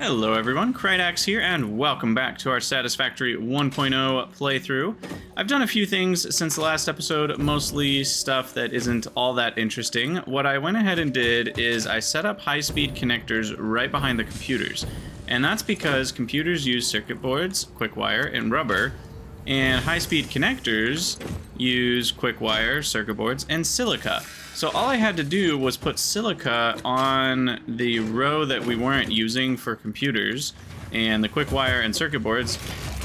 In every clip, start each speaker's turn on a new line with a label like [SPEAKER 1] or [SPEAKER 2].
[SPEAKER 1] Hello everyone, Krydax here, and welcome back to our Satisfactory 1.0 playthrough. I've done a few things since the last episode, mostly stuff that isn't all that interesting. What I went ahead and did is I set up high-speed connectors right behind the computers. And that's because computers use circuit boards, quick wire, and rubber, and high-speed connectors use quick wire, circuit boards, and silica. So all I had to do was put silica on the row that we weren't using for computers, and the quick wire and circuit boards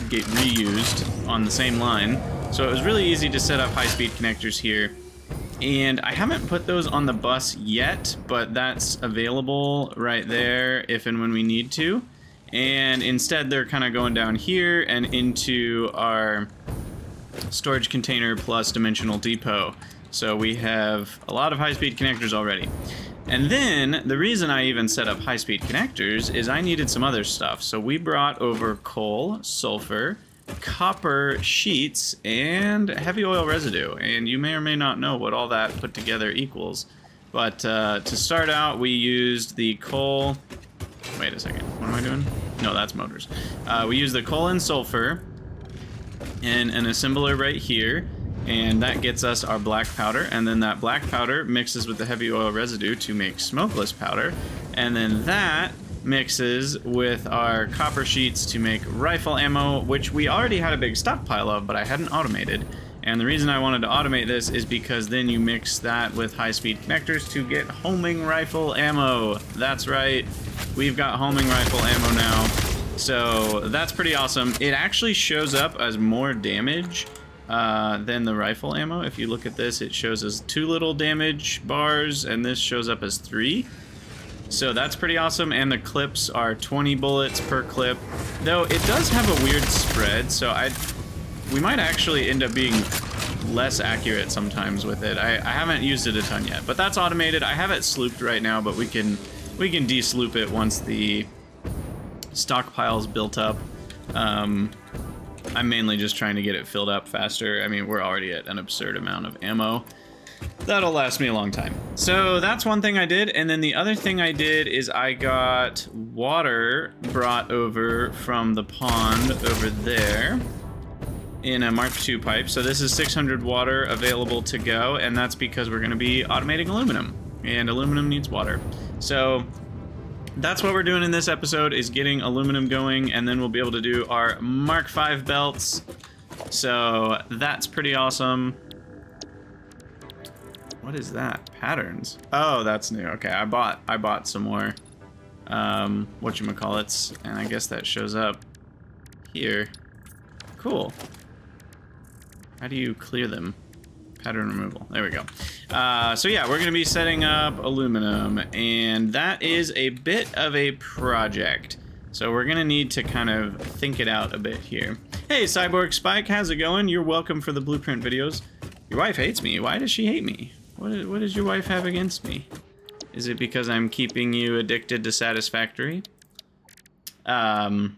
[SPEAKER 1] get reused on the same line. So it was really easy to set up high-speed connectors here. And I haven't put those on the bus yet, but that's available right there if and when we need to. And instead they're kind of going down here and into our storage container plus dimensional depot. So we have a lot of high-speed connectors already. And then, the reason I even set up high-speed connectors is I needed some other stuff. So we brought over coal, sulfur, copper sheets, and heavy oil residue. And you may or may not know what all that put together equals. But uh, to start out, we used the coal... Wait a second, what am I doing? No, that's motors. Uh, we used the coal and sulfur in an assembler right here and that gets us our black powder. And then that black powder mixes with the heavy oil residue to make smokeless powder. And then that mixes with our copper sheets to make rifle ammo which we already had a big stockpile of but I hadn't automated. And the reason I wanted to automate this is because then you mix that with high-speed connectors to get homing rifle ammo. That's right. We've got homing rifle ammo now. So that's pretty awesome. It actually shows up as more damage uh, than the rifle ammo. If you look at this, it shows as two little damage bars, and this shows up as three. So that's pretty awesome, and the clips are 20 bullets per clip. Though it does have a weird spread, so I, we might actually end up being less accurate sometimes with it. I, I haven't used it a ton yet, but that's automated. I have it slooped right now, but we can we can desloop it once the stockpile's built up. Um, I'm mainly just trying to get it filled up faster. I mean, we're already at an absurd amount of ammo. That'll last me a long time. So that's one thing I did. And then the other thing I did is I got water brought over from the pond over there in a Mark II pipe. So this is 600 water available to go. And that's because we're going to be automating aluminum. And aluminum needs water. So that's what we're doing in this episode is getting aluminum going and then we'll be able to do our Mark V belts. So that's pretty awesome. What is that? Patterns. Oh, that's new. Okay, I bought I bought some more um whatchamacallits, and I guess that shows up here. Cool. How do you clear them? Pattern removal. There we go. Uh, so yeah, we're going to be setting up aluminum, and that is a bit of a project. So we're going to need to kind of think it out a bit here. Hey, Cyborg Spike, how's it going? You're welcome for the blueprint videos. Your wife hates me. Why does she hate me? What, what does your wife have against me? Is it because I'm keeping you addicted to Satisfactory? Um,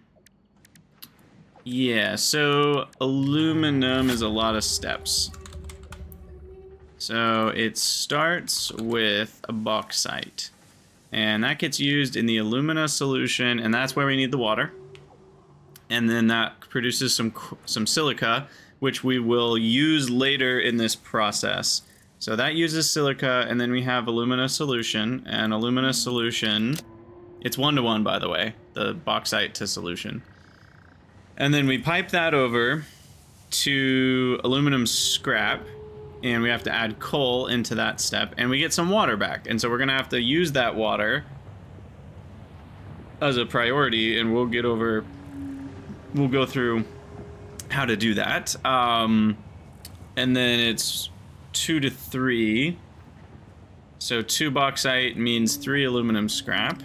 [SPEAKER 1] yeah, so aluminum is a lot of steps. So it starts with a bauxite. And that gets used in the alumina solution, and that's where we need the water. And then that produces some, some silica, which we will use later in this process. So that uses silica, and then we have alumina solution, and alumina solution, it's one-to-one, -one, by the way, the bauxite to solution. And then we pipe that over to aluminum scrap, and we have to add coal into that step and we get some water back. And so we're gonna have to use that water as a priority and we'll get over we'll go through how to do that. Um, and then it's two to three. So two bauxite means three aluminum scrap.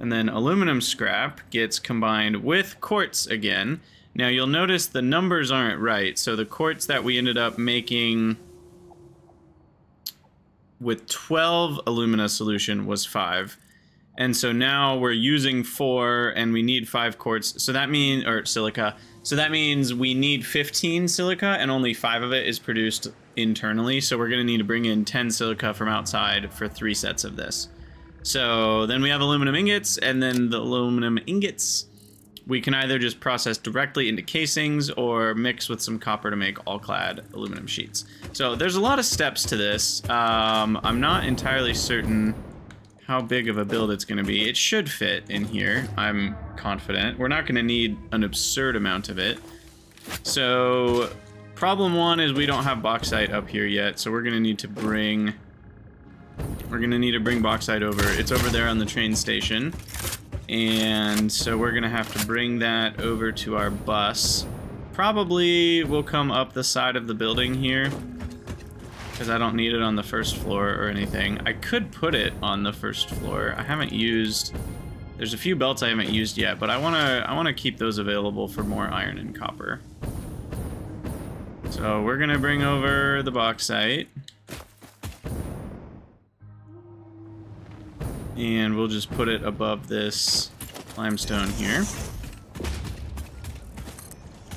[SPEAKER 1] And then aluminum scrap gets combined with quartz again. Now you'll notice the numbers aren't right. So the quartz that we ended up making with 12 alumina solution was 5. And so now we're using 4 and we need 5 quartz. So that means, or silica. So that means we need 15 silica and only 5 of it is produced internally. So we're going to need to bring in 10 silica from outside for 3 sets of this. So then we have aluminum ingots, and then the aluminum ingots we can either just process directly into casings or mix with some copper to make Alclad aluminum sheets. So there's a lot of steps to this. Um, I'm not entirely certain how big of a build it's going to be. It should fit in here, I'm confident. We're not going to need an absurd amount of it. So problem one is we don't have bauxite up here yet, so we're going to need to bring... We're going to need to bring bauxite over. It's over there on the train station. And so we're gonna have to bring that over to our bus. Probably will come up the side of the building here because I don't need it on the first floor or anything. I could put it on the first floor. I haven't used, there's a few belts I haven't used yet, but I wanna, I wanna keep those available for more iron and copper. So we're gonna bring over the bauxite. And we'll just put it above this limestone here.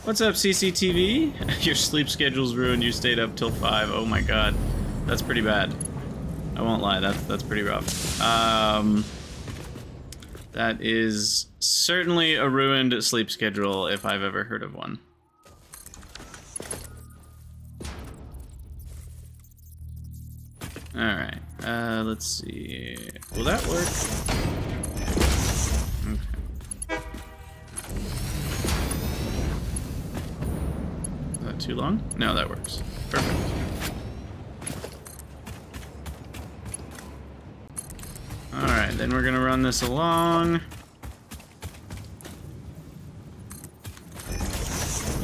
[SPEAKER 1] What's up, CCTV? Your sleep schedule's ruined. You stayed up till 5. Oh my god. That's pretty bad. I won't lie. That's, that's pretty rough. Um, that is certainly a ruined sleep schedule if I've ever heard of one. Alright. Uh, let's see. Will that work? Okay. Is that too long? No, that works. Perfect. Alright, then we're gonna run this along.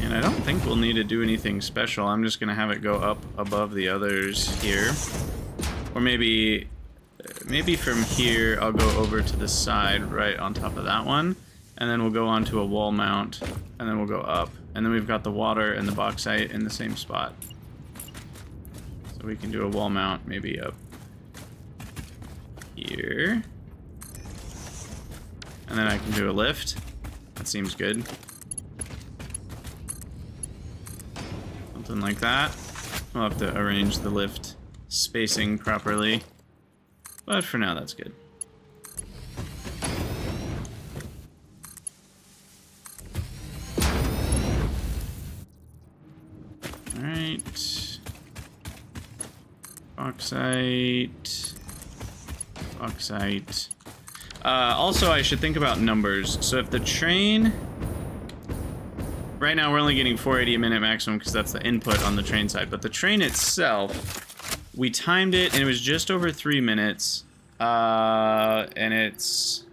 [SPEAKER 1] And I don't think we'll need to do anything special. I'm just gonna have it go up above the others here. Or maybe, maybe from here I'll go over to the side right on top of that one. And then we'll go onto a wall mount, and then we'll go up. And then we've got the water and the bauxite in the same spot. So we can do a wall mount maybe up here. And then I can do a lift. That seems good. Something like that. We'll have to arrange the lift spacing properly. But for now, that's good. Alright. Bauxite. Bauxite. Uh, also, I should think about numbers. So if the train... Right now, we're only getting 480 a minute maximum because that's the input on the train side. But the train itself we timed it and it was just over three minutes. Uh, and it's,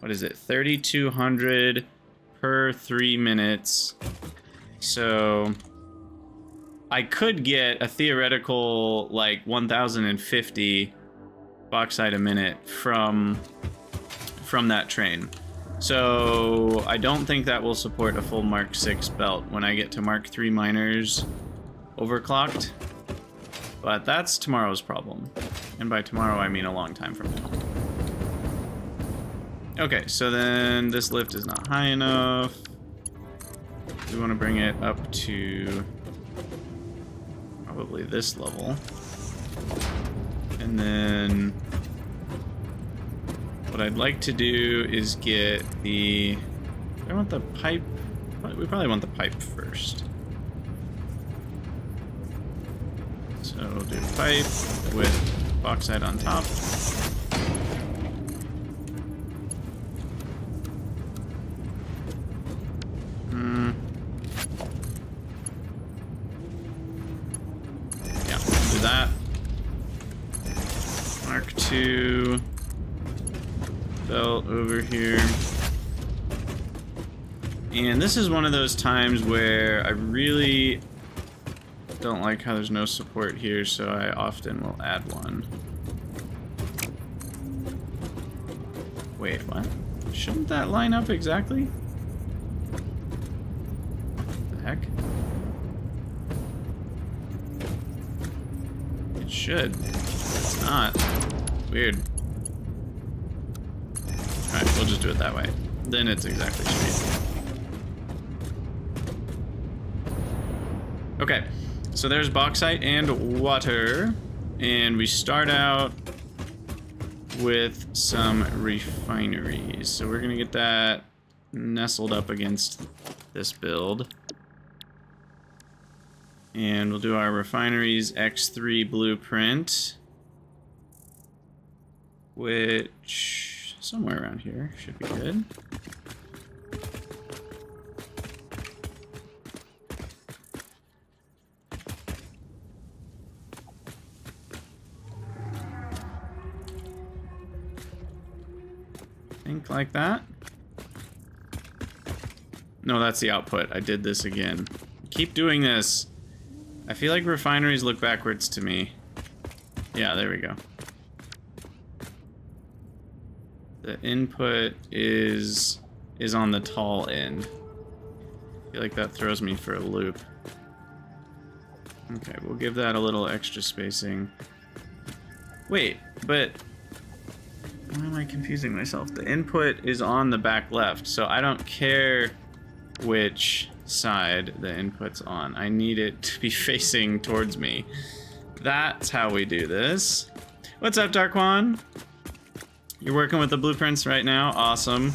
[SPEAKER 1] what is it, 3,200 per three minutes. So I could get a theoretical like 1,050 bauxite a minute from from that train. So I don't think that will support a full Mark 6 belt when I get to Mark 3 miners overclocked. But that's tomorrow's problem. And by tomorrow, I mean a long time from now. Okay, so then this lift is not high enough. We want to bring it up to probably this level. And then what I'd like to do is get the... I want the pipe... We probably want the pipe first. So we'll do pipe with bauxite on top. Hmm. Yeah, do that. Mark two. Belt over here. And this is one of those times where I really don't like how there's no support here, so I often will add one. Wait, what? Shouldn't that line up exactly? The heck? It should. It's not. Weird. Alright, we'll just do it that way. Then it's exactly straight. Okay. So there's bauxite and water. And we start out with some refineries. So we're going to get that nestled up against this build. And we'll do our refineries X3 blueprint, which somewhere around here should be good. Like that. No, that's the output. I did this again. Keep doing this. I feel like refineries look backwards to me. Yeah, there we go. The input is is on the tall end. I feel like that throws me for a loop. Okay, we'll give that a little extra spacing. Wait, but why am I confusing myself? The input is on the back left, so I don't care which side the input's on. I need it to be facing towards me. That's how we do this. What's up, Darkwan? You're working with the blueprints right now? Awesome.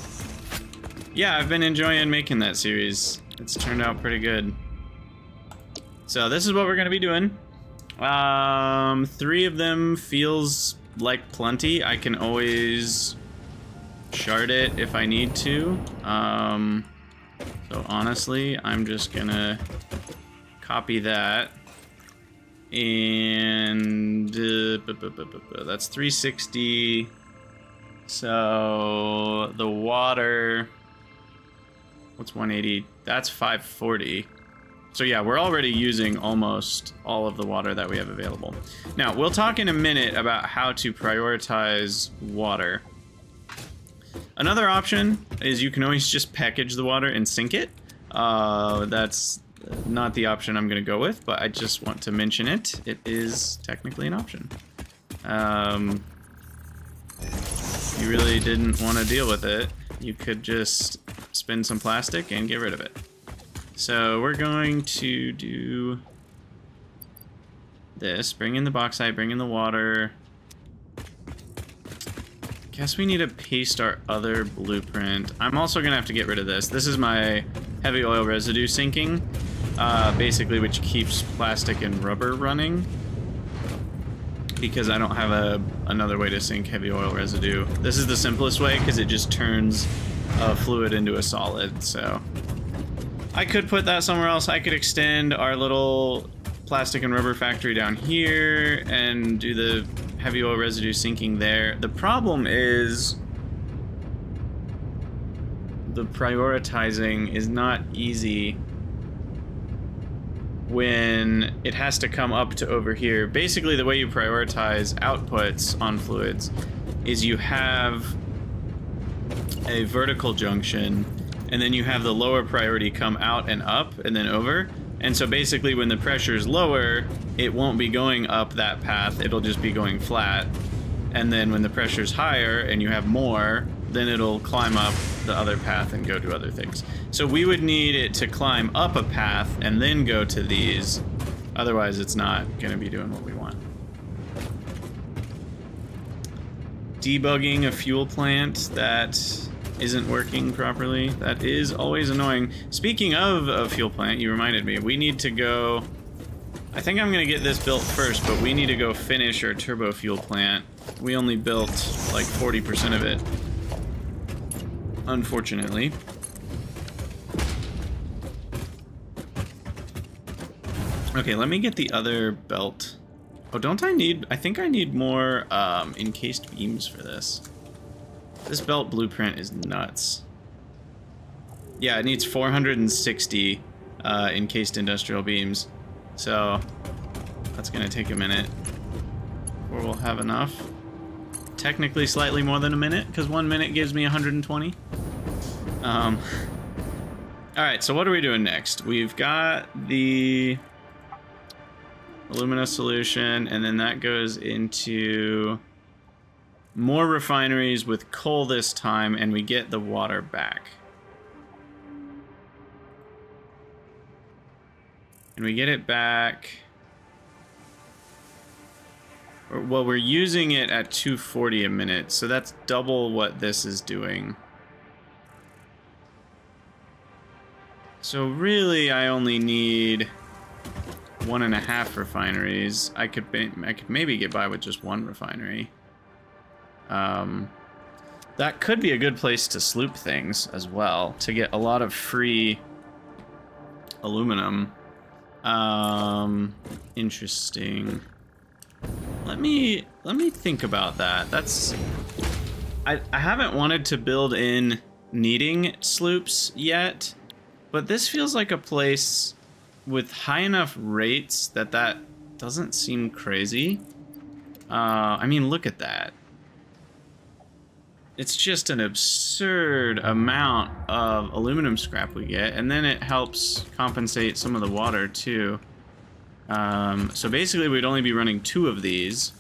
[SPEAKER 1] Yeah, I've been enjoying making that series. It's turned out pretty good. So this is what we're going to be doing. Um, three of them feels like plenty. I can always shard it if I need to. Um, so honestly, I'm just gonna copy that. And uh, that's 360. So the water, what's 180? That's 540. So yeah, we're already using almost all of the water that we have available. Now, we'll talk in a minute about how to prioritize water. Another option is you can always just package the water and sink it. Uh, that's not the option I'm going to go with, but I just want to mention it. It is technically an option. Um, you really didn't want to deal with it, you could just spin some plastic and get rid of it. So we're going to do this. Bring in the bauxite, bring in the water, Guess we need to paste our other blueprint. I'm also gonna have to get rid of this. This is my heavy oil residue sinking, uh, basically which keeps plastic and rubber running because I don't have a another way to sink heavy oil residue. This is the simplest way because it just turns a fluid into a solid, so. I could put that somewhere else. I could extend our little plastic and rubber factory down here and do the heavy oil residue sinking there. The problem is the prioritizing is not easy when it has to come up to over here. Basically, the way you prioritize outputs on fluids is you have a vertical junction, and then you have the lower priority come out and up and then over. And so basically when the pressure is lower, it won't be going up that path, it'll just be going flat. And then when the pressure is higher and you have more, then it'll climb up the other path and go to other things. So we would need it to climb up a path and then go to these. Otherwise it's not going to be doing what we want. Debugging a fuel plant that isn't working properly. That is always annoying. Speaking of a fuel plant, you reminded me, we need to go... I think I'm to get this built first, but we need to go finish our turbo fuel plant. We only built like 40% of it. Unfortunately. Okay, let me get the other belt. Oh, don't I need... I think I need more um, encased beams for this. This belt blueprint is nuts. Yeah, it needs 460 uh, encased industrial beams. So that's gonna take a minute Or we'll have enough. Technically slightly more than a minute, because one minute gives me 120. Um, Alright, so what are we doing next? We've got the alumina solution, and then that goes into more refineries with coal this time, and we get the water back. And we get it back... Well, we're using it at 240 a minute, so that's double what this is doing. So really, I only need one and a half refineries. I could I could maybe get by with just one refinery. Um, that could be a good place to sloop things as well to get a lot of free aluminum. Um, interesting. Let me let me think about that. That's I I haven't wanted to build in needing sloops yet, but this feels like a place with high enough rates that that doesn't seem crazy. Uh, I mean, look at that. It's just an absurd amount of aluminum scrap we get, and then it helps compensate some of the water too. Um, so basically, we'd only be running two of these.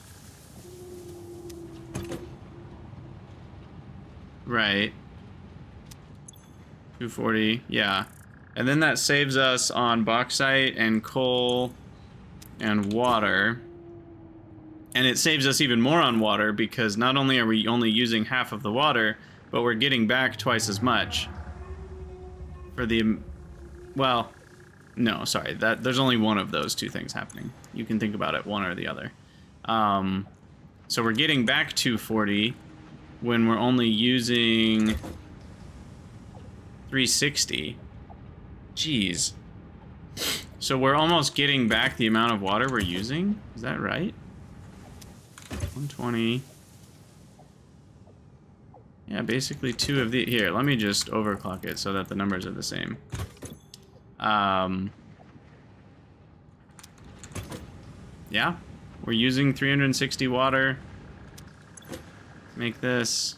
[SPEAKER 1] Right. 240, yeah. And then that saves us on bauxite and coal and water. And it saves us even more on water because not only are we only using half of the water, but we're getting back twice as much. For the... Well, no, sorry. That There's only one of those two things happening. You can think about it one or the other. Um, so we're getting back 240 when we're only using 360. Jeez. So we're almost getting back the amount of water we're using? Is that right? 120. Yeah, basically two of the... Here, let me just overclock it so that the numbers are the same. Um... Yeah, we're using 360 water. Make this.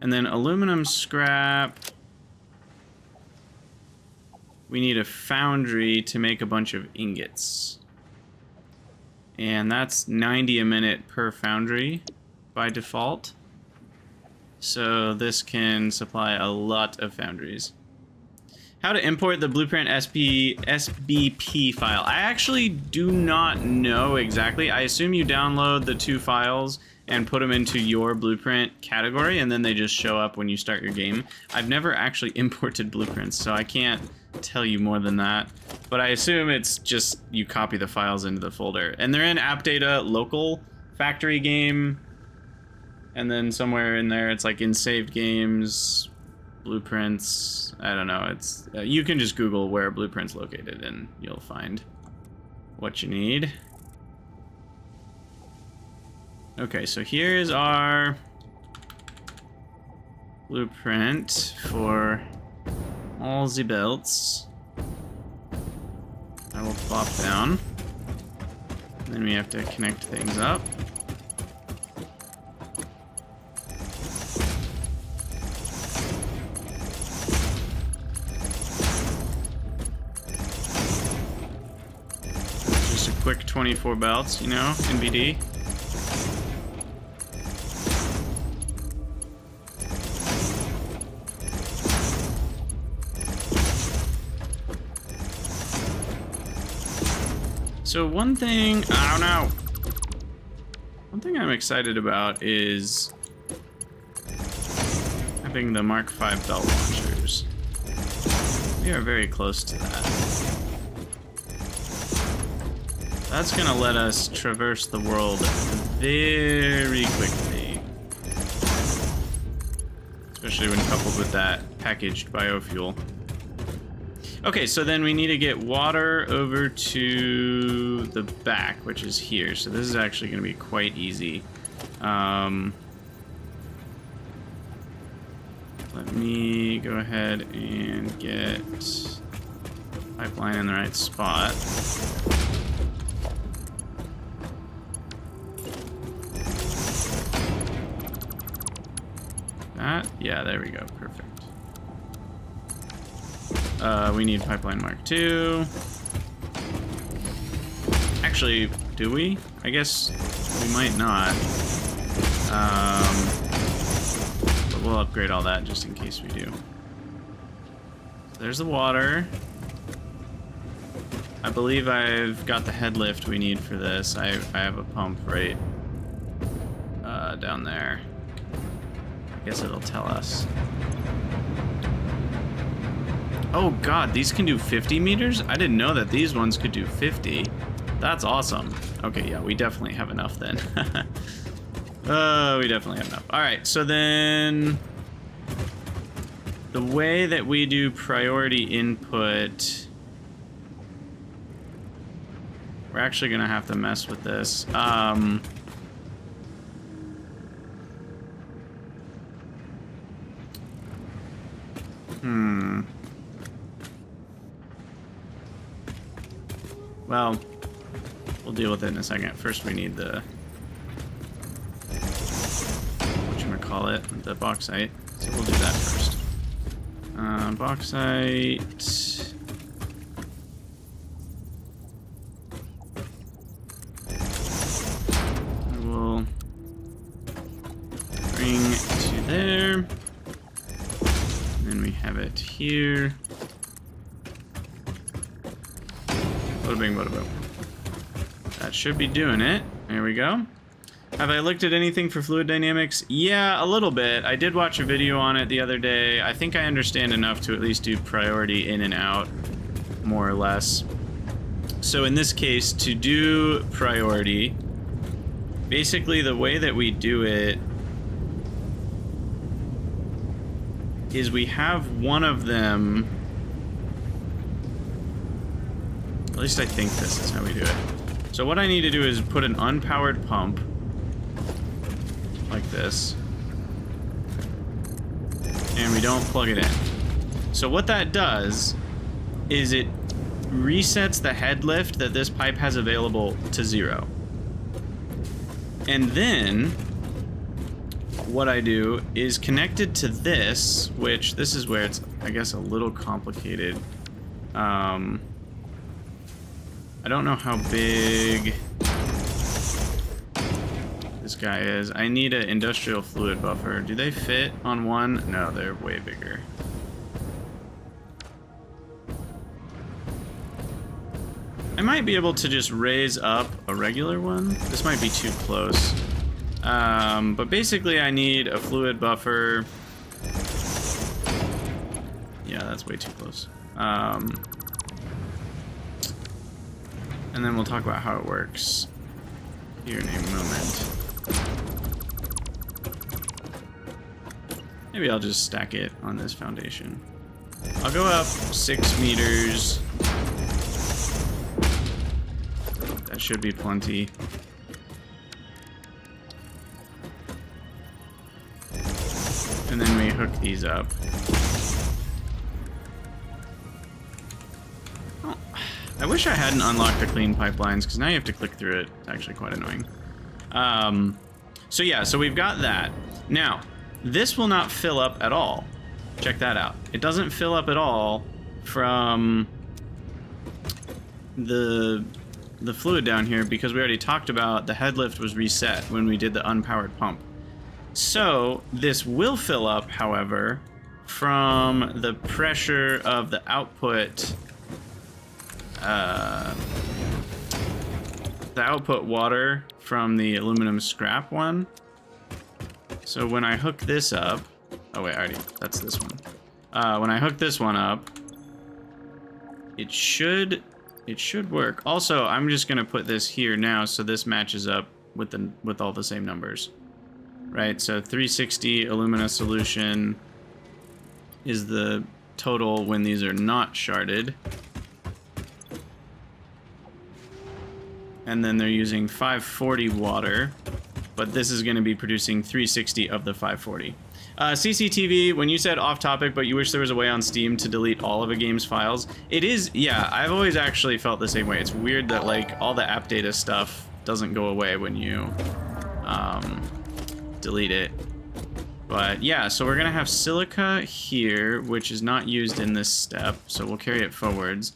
[SPEAKER 1] And then aluminum scrap. We need a foundry to make a bunch of ingots. And that's 90 a minute per foundry by default. So this can supply a lot of foundries. How to import the blueprint SB, SBP file. I actually do not know exactly. I assume you download the two files and put them into your blueprint category and then they just show up when you start your game. I've never actually imported blueprints, so I can't tell you more than that. But I assume it's just you copy the files into the folder. And they're in app data local factory game. And then somewhere in there it's like in saved games, blueprints. I don't know. It's uh, you can just Google where blueprints located and you'll find what you need. Okay, so here's our blueprint for all the belts. I will plop down. Then we have to connect things up. Just a quick 24 belts, you know, NBD. So one thing, I don't know. One thing I'm excited about is having the Mark V belt launchers. We are very close to that. That's gonna let us traverse the world very quickly. Especially when coupled with that packaged biofuel. Okay, so then we need to get water over to the back, which is here. So this is actually going to be quite easy. Um, let me go ahead and get pipeline in the right spot. That, yeah, there we go, perfect. Uh, we need pipeline mark two. Actually, do we? I guess we might not. Um, but we'll upgrade all that just in case we do. There's the water. I believe I've got the head lift we need for this. I, I have a pump right uh, down there. I guess it'll tell us. Oh god, these can do 50 meters? I didn't know that these ones could do 50. That's awesome. Okay, yeah, we definitely have enough then. uh, we definitely have enough. Alright, so then... The way that we do priority input... We're actually gonna have to mess with this. Um... Hmm... Well, we'll deal with it in a second. First, we need the what you call it, the bauxite. So we'll do that first. Uh, bauxite. Should be doing it. There we go. Have I looked at anything for fluid dynamics? Yeah, a little bit. I did watch a video on it the other day. I think I understand enough to at least do priority in and out, more or less. So in this case, to do priority, basically the way that we do it is we have one of them At least I think this is how we do it. So what I need to do is put an unpowered pump like this. And we don't plug it in. So what that does is it resets the head lift that this pipe has available to zero. And then what I do is connected to this, which this is where it's, I guess, a little complicated. Um, I don't know how big this guy is. I need an industrial fluid buffer. Do they fit on one? No, they're way bigger. I might be able to just raise up a regular one. This might be too close. Um, but basically I need a fluid buffer. Yeah, that's way too close. Um, and then we'll talk about how it works here in a moment. Maybe I'll just stack it on this foundation. I'll go up six meters. That should be plenty. And then we hook these up. I wish I hadn't unlocked the clean pipelines, because now you have to click through it. It's actually quite annoying. Um, so yeah, so we've got that. Now, this will not fill up at all. Check that out. It doesn't fill up at all from the the fluid down here because we already talked about the head lift was reset when we did the unpowered pump. So this will fill up, however, from the pressure of the output uh, the output water from the aluminum scrap one. So when I hook this up, oh wait, already, that's this one. Uh, when I hook this one up, it should, it should work. Also, I'm just gonna put this here now so this matches up with the with all the same numbers, right? So 360 alumina solution is the total when these are not sharded. And then they're using 540 water, but this is going to be producing 360 of the 540. Uh, CCTV, when you said off topic, but you wish there was a way on Steam to delete all of a game's files, it is, yeah, I've always actually felt the same way. It's weird that, like, all the app data stuff doesn't go away when you um, delete it. But yeah, so we're going to have silica here, which is not used in this step, so we'll carry it forwards.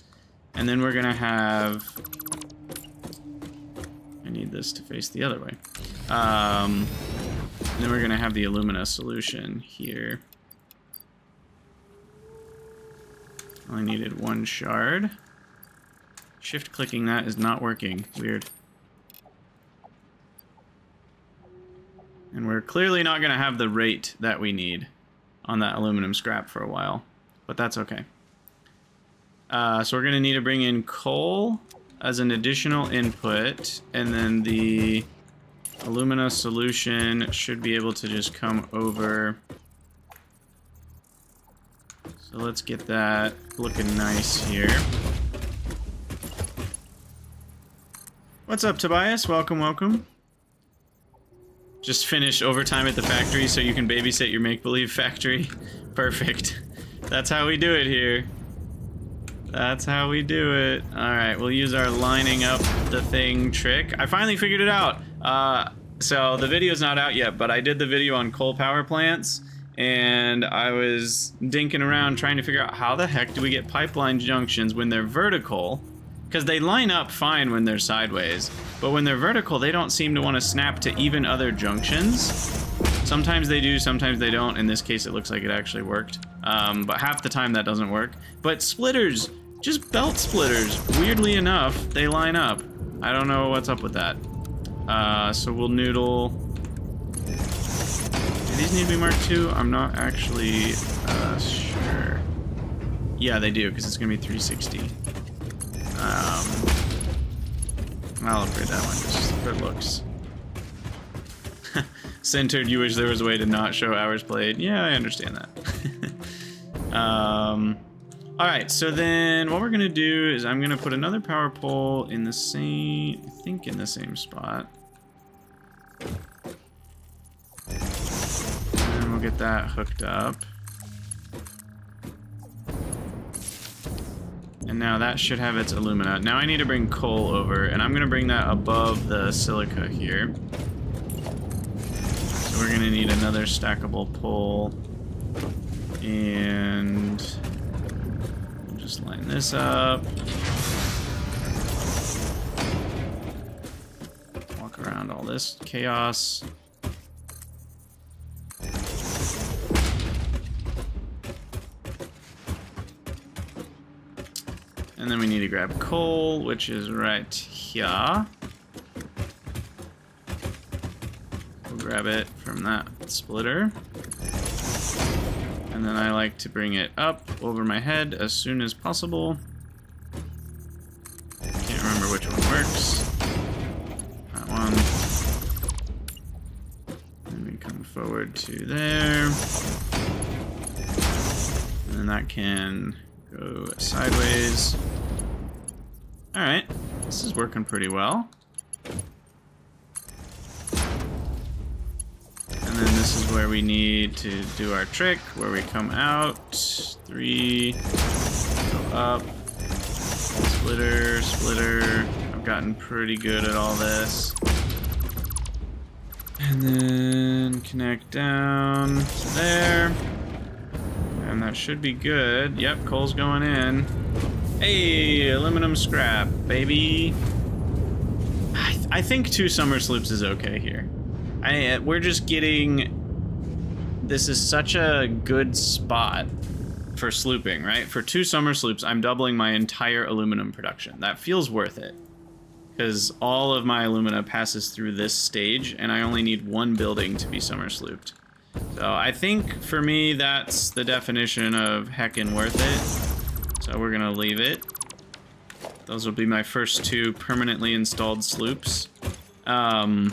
[SPEAKER 1] And then we're going to have need this to face the other way. Um, then we're going to have the alumina solution here. Only needed one shard. Shift clicking that is not working. Weird. And we're clearly not going to have the rate that we need on that aluminum scrap for a while. But that's okay. Uh, so we're going to need to bring in coal as an additional input. And then the alumina solution should be able to just come over. So let's get that looking nice here. What's up, Tobias? Welcome, welcome. Just finished overtime at the factory so you can babysit your make-believe factory. Perfect. That's how we do it here. That's how we do it. Alright, we'll use our lining up the thing trick. I finally figured it out. Uh, so the video's not out yet, but I did the video on coal power plants and I was dinking around trying to figure out how the heck do we get pipeline junctions when they're vertical because they line up fine when they're sideways, but when they're vertical, they don't seem to want to snap to even other junctions. Sometimes they do, sometimes they don't. In this case, it looks like it actually worked. Um, but half the time that doesn't work. But splitters, just belt splitters, weirdly enough, they line up. I don't know what's up with that. Uh, so we'll noodle. Do these need to be marked too? I'm not actually uh, sure. Yeah, they do, because it's going to be 360. Um, I'll upgrade that one just for looks. Centered, you wish there was a way to not show hours played. Yeah, I understand that. um, Alright, so then what we're to do is I'm to put another power pole in the same, I think in the same spot. And we'll get that hooked up. And now that should have its alumina. Now I need to bring coal over, and I'm going to bring that above the silica here. So we're going to need another stackable pole. And just line this up. Walk around all this chaos. And then we need to grab coal, which is right here. We'll grab it from that splitter. And then I like to bring it up over my head as soon as possible. Can't remember which one works. That one. And we come forward to there. And then that can Go sideways. Alright, this is working pretty well. And then this is where we need to do our trick, where we come out. Three, go up, splitter, splitter. I've gotten pretty good at all this. And then connect down to there. And that should be good. Yep, coal's going in. Hey, aluminum scrap, baby. I, th I think two Somersloops is okay here. I, uh, we're just getting... This is such a good spot for slooping, right? For two Somersloops, I'm doubling my entire aluminum production. That feels worth it. Because all of my alumina passes through this stage, and I only need one building to be Somerslooped. So I think for me that's the definition of heckin' worth it. So we're gonna leave it. Those will be my first two permanently installed sloops. Um,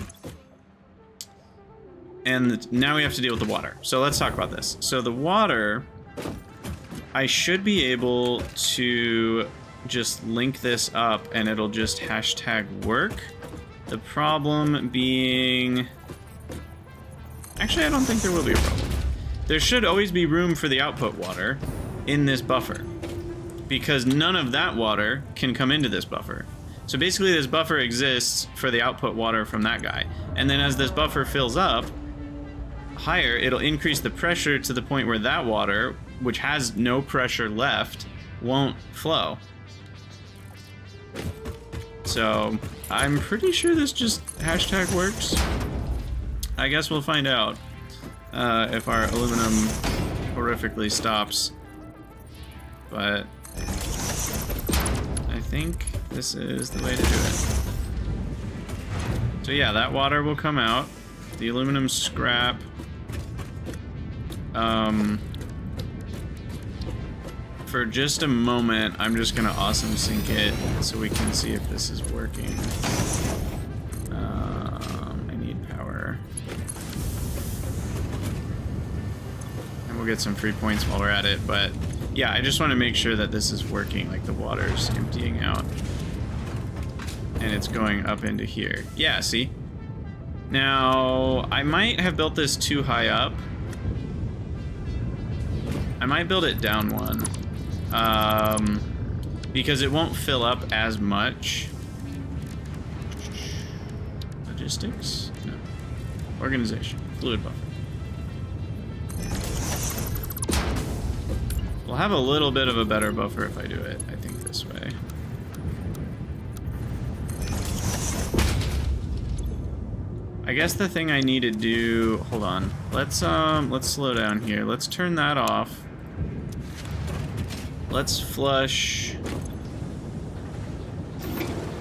[SPEAKER 1] and now we have to deal with the water. So let's talk about this. So the water, I should be able to just link this up and it'll just hashtag work. The problem being Actually, I don't think there will be a problem. There should always be room for the output water in this buffer because none of that water can come into this buffer. So basically this buffer exists for the output water from that guy. And then as this buffer fills up higher, it'll increase the pressure to the point where that water, which has no pressure left, won't flow. So I'm pretty sure this just hashtag works. I guess we'll find out uh, if our aluminum horrifically stops. But I think This is the way to do it. So yeah, that water will come out. The aluminum scrap. Um, for just a moment, I'm just gonna awesome sink it so we can see if this is working. We'll get some free points while we're at it, but yeah, I just want to make sure that this is working, like the water's emptying out. And it's going up into here. Yeah, see? Now, I might have built this too high up. I might build it down one. Um, because it won't fill up as much. Logistics? No. Organization. Fluid buffer. We'll have a little bit of a better buffer if I do it, I think, this way. I guess the thing I need to do, hold on. Let's um let's slow down here. Let's turn that off. Let's flush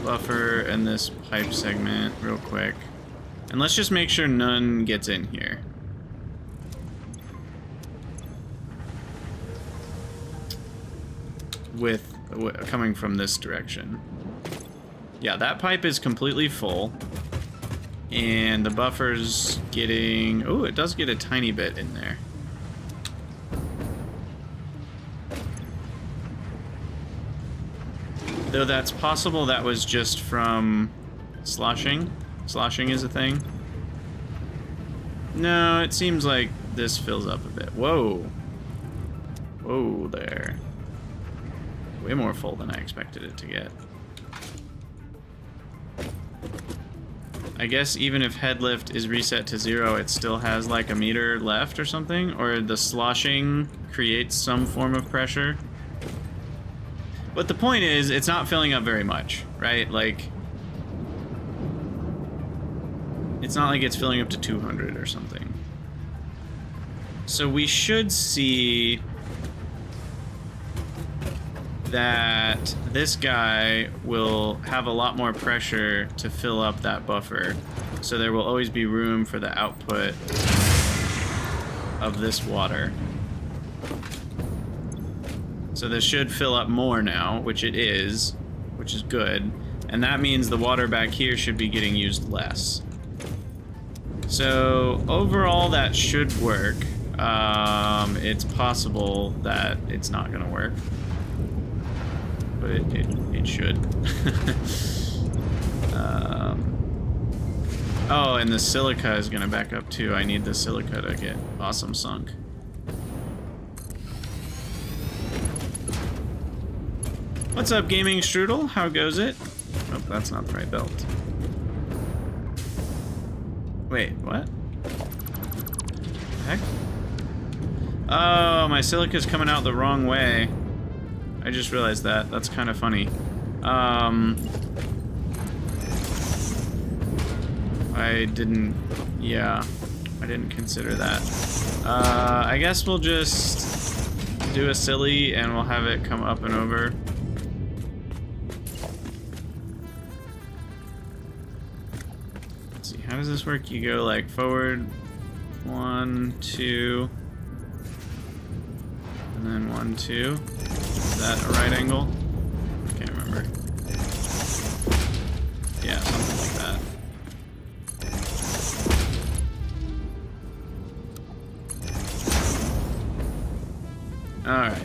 [SPEAKER 1] buffer and this pipe segment real quick. And let's just make sure none gets in here. With coming from this direction. Yeah, that pipe is completely full. And the buffer's getting... Oh, it does get a tiny bit in there. Though that's possible that was just from sloshing. Sloshing is a thing. No, it seems like this fills up a bit. Whoa. Whoa there. Way more full than I expected it to get. I guess even if head lift is reset to zero, it still has like a meter left or something? Or the sloshing creates some form of pressure? But the point is, it's not filling up very much, right? Like, it's not like it's filling up to 200 or something. So we should see that this guy will have a lot more pressure to fill up that buffer. So there will always be room for the output of this water. So this should fill up more now, which it is, which is good. And that means the water back here should be getting used less. So overall that should work. Um, it's possible that it's not going to work but it, it, it should. um, oh, and the silica is going to back up too. I need the silica to get awesome sunk. What's up, Gaming Strudel? How goes it? Oh, that's not the right belt. Wait, what? Heck? Oh, my silica's coming out the wrong way. I just realized that. That's kind of funny. Um, I didn't... Yeah. I didn't consider that. Uh, I guess we'll just do a silly and we'll have it come up and over. Let's see, how does this work? You go like forward, one, two, and then one, two that a right angle? Can't remember. Yeah, something like that. Alright.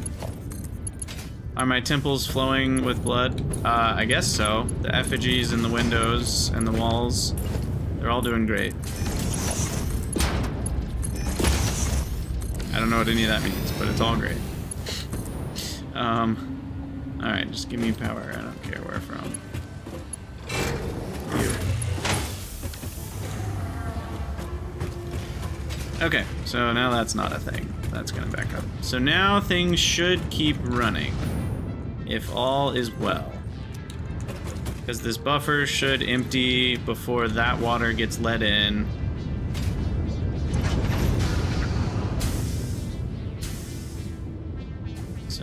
[SPEAKER 1] Are my temples flowing with blood? Uh, I guess so. The effigies in the windows and the walls, they're all doing great. I don't know what any of that means, but it's all great. Um, alright, just give me power. I don't care where from. You. Okay, so now that's not a thing. That's gonna back up. So now things should keep running. If all is well. Because this buffer should empty before that water gets let in.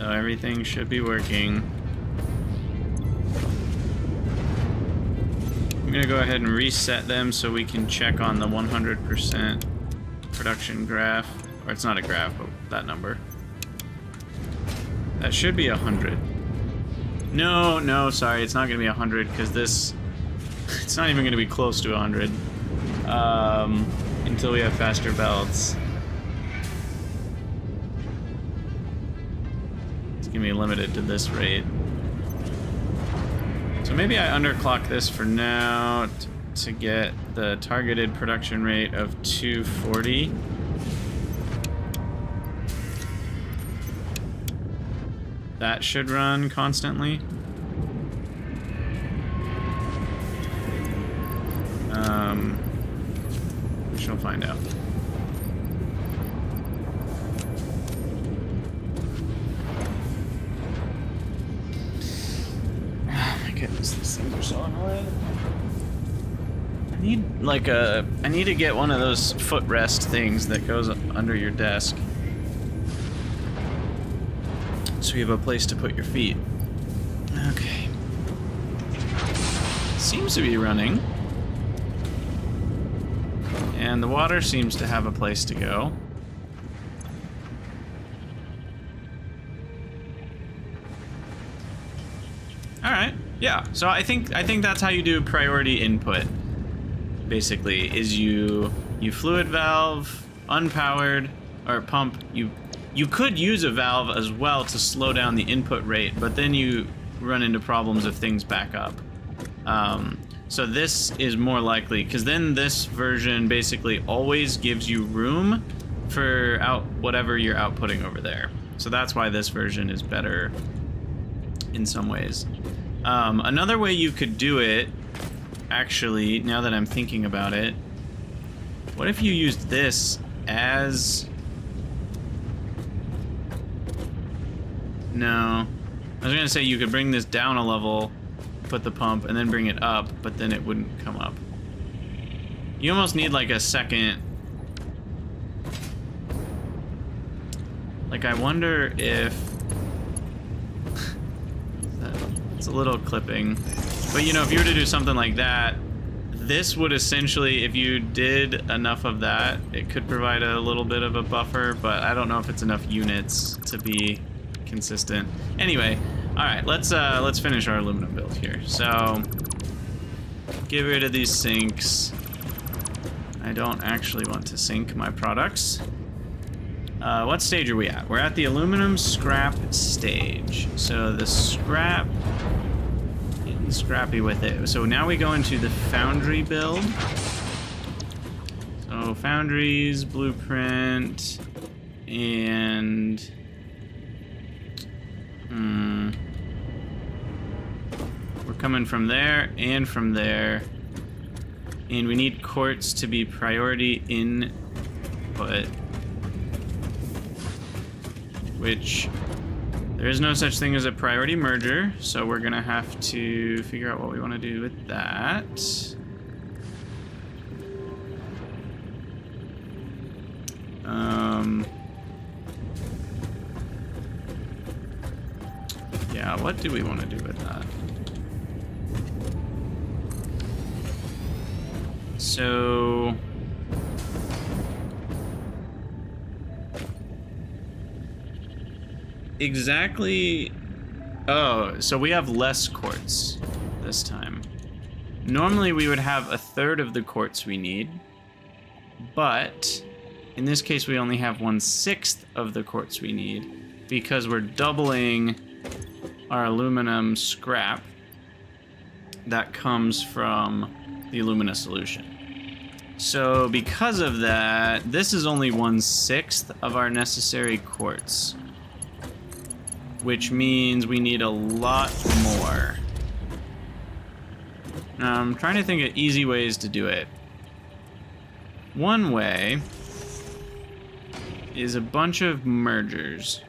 [SPEAKER 1] So everything should be working. I'm gonna go ahead and reset them so we can check on the 100% production graph. Or it's not a graph, but that number. That should be 100. No, no, sorry, it's not gonna be 100 because this... It's not even gonna be close to 100. Um, until we have faster belts. Gonna be limited to this rate. So maybe I underclock this for now to get the targeted production rate of 240. That should run constantly. Um, we shall find out. Like a, I need to get one of those footrest things that goes under your desk. So you have a place to put your feet. Okay. Seems to be running. And the water seems to have a place to go. All right. Yeah. So I think I think that's how you do priority input. Basically, is you you fluid valve unpowered or pump. You you could use a valve as well to slow down the input rate, but then you run into problems if things back up. Um, so this is more likely because then this version basically always gives you room for out whatever you're outputting over there. So that's why this version is better in some ways. Um, another way you could do it, actually, now that I'm thinking about it, what if you used this as... No. I was gonna say you could bring this down a level, put the pump, and then bring it up, but then it wouldn't come up. You almost need like a second... Like, I wonder if... It's a little clipping. But you know, if you were to do something like that, this would essentially, if you did enough of that, it could provide a little bit of a buffer, but I don't know if it's enough units to be consistent. Anyway, all right, let's uh, let's finish our aluminum build here. So, get rid of these sinks. I don't actually want to sink my products. Uh, what stage are we at? We're at the aluminum scrap stage. So the scrap, scrappy with it. So now we go into the foundry build. So foundries, blueprint, and hmm, we're coming from there and from there, and we need quartz to be priority input which there is no such thing as a priority merger, so we're gonna have to figure out what we want to do with that. Um, yeah, what do we want to do with that? So... exactly... Oh, so we have less quartz this time. Normally we would have a third of the quartz we need, but in this case we only have one-sixth of the quartz we need because we're doubling our aluminum scrap that comes from the alumina solution. So because of that, this is only one-sixth of our necessary quartz which means we need a lot more. Now, I'm trying to think of easy ways to do it. One way is a bunch of mergers.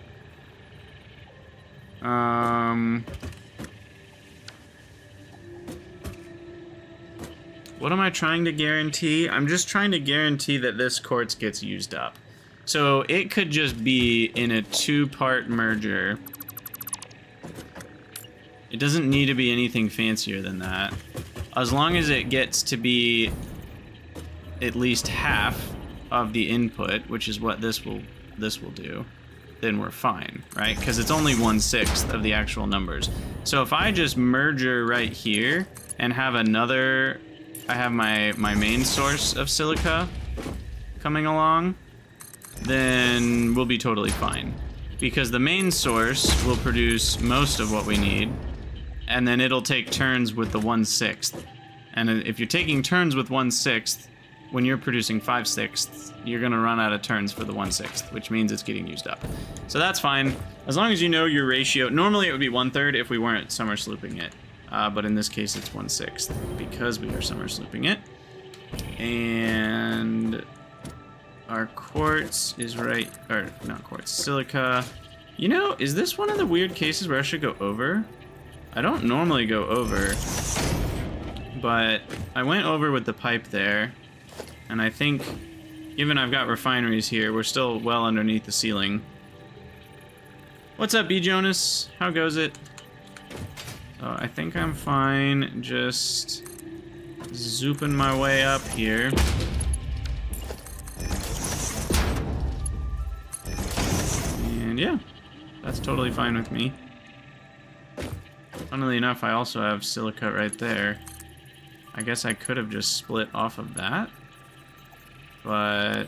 [SPEAKER 1] Um, what am I trying to guarantee? I'm just trying to guarantee that this quartz gets used up. So it could just be in a two-part merger it doesn't need to be anything fancier than that. as long as it gets to be at least half of the input, which is what this will this will do, then we're fine, right? Because it's only one sixth of the actual numbers. So if I just merger right here and have another, I have my my main source of silica coming along, then we'll be totally fine. Because the main source will produce most of what we need, and then it'll take turns with the one sixth. And if you're taking turns with one sixth, when you're producing five sixths, you're gonna run out of turns for the one sixth, which means it's getting used up. So that's fine, as long as you know your ratio. Normally it would be one third if we weren't Somerslooping it, uh, but in this case it's one sixth because we are Somerslooping it. And our quartz is right, or not quartz, silica. You know, is this one of the weird cases where I should go over? I don't normally go over, but I went over with the pipe there, and I think, given I've got refineries here, we're still well underneath the ceiling. What's up, B. Jonas? How goes it? I think I'm fine just zooping my way up here. And yeah, that's totally fine with me. Funnily enough, I also have silica right there. I guess I could have just split off of that. But...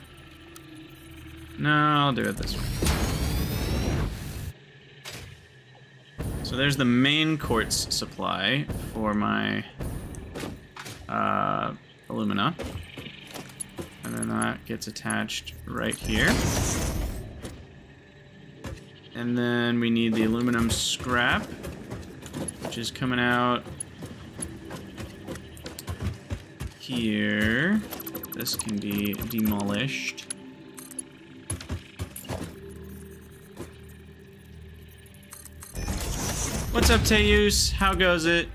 [SPEAKER 1] No, I'll do it this way. So there's the main quartz supply for my uh, alumina. And then that gets attached right here. And then we need the aluminum scrap, which is coming out here. This can be demolished. What's up, Teus? How goes it?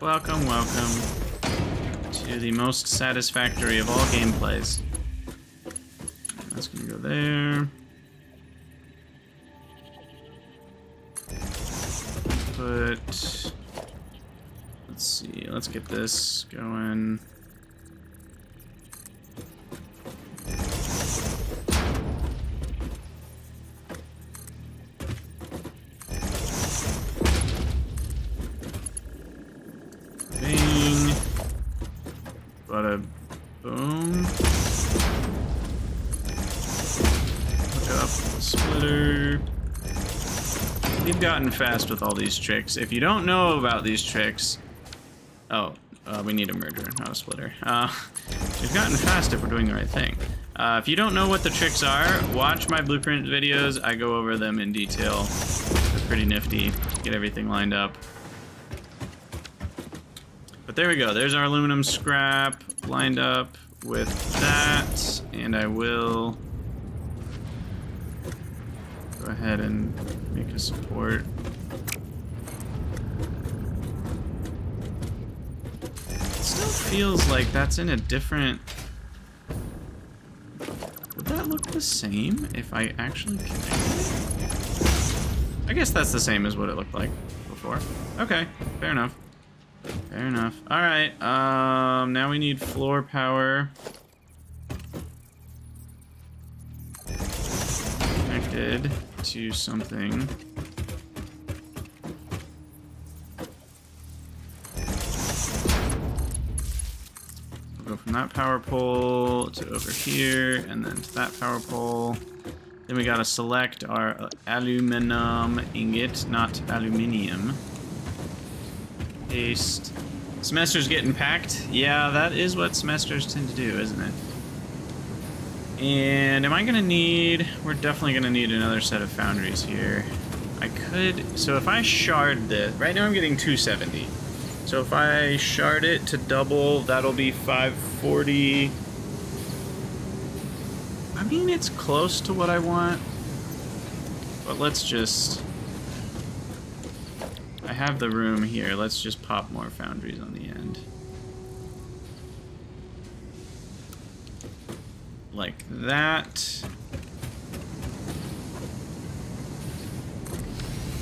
[SPEAKER 1] Welcome, welcome to the most satisfactory of all gameplays. That's gonna go there. Put... Let's see, let's get this going. Fast with all these tricks. If you don't know about these tricks... Oh, uh, we need a merger, not a splitter. Uh, we've gotten fast if we're doing the right thing. Uh, if you don't know what the tricks are, watch my blueprint videos. I go over them in detail. They're pretty nifty. Get everything lined up. But there we go. There's our aluminum scrap lined up with that. And I will go ahead and make a support. It still feels like that's in a different... Would that look the same if I actually connected it? I guess that's the same as what it looked like before. Okay, fair enough. Fair enough. Alright, um, now we need floor power. Connected to something. We'll go from that power pole to over here, and then to that power pole. Then we gotta select our aluminum ingot, not aluminium. Paste. Semester's getting packed. Yeah, that is what semesters tend to do, isn't it? And am I gonna need, we're definitely gonna need another set of foundries here. I could, so if I shard this, right now I'm getting 270. So if I shard it to double, that'll be 540. I mean, it's close to what I want. But let's just, I have the room here. Let's just pop more foundries on the end. Like that.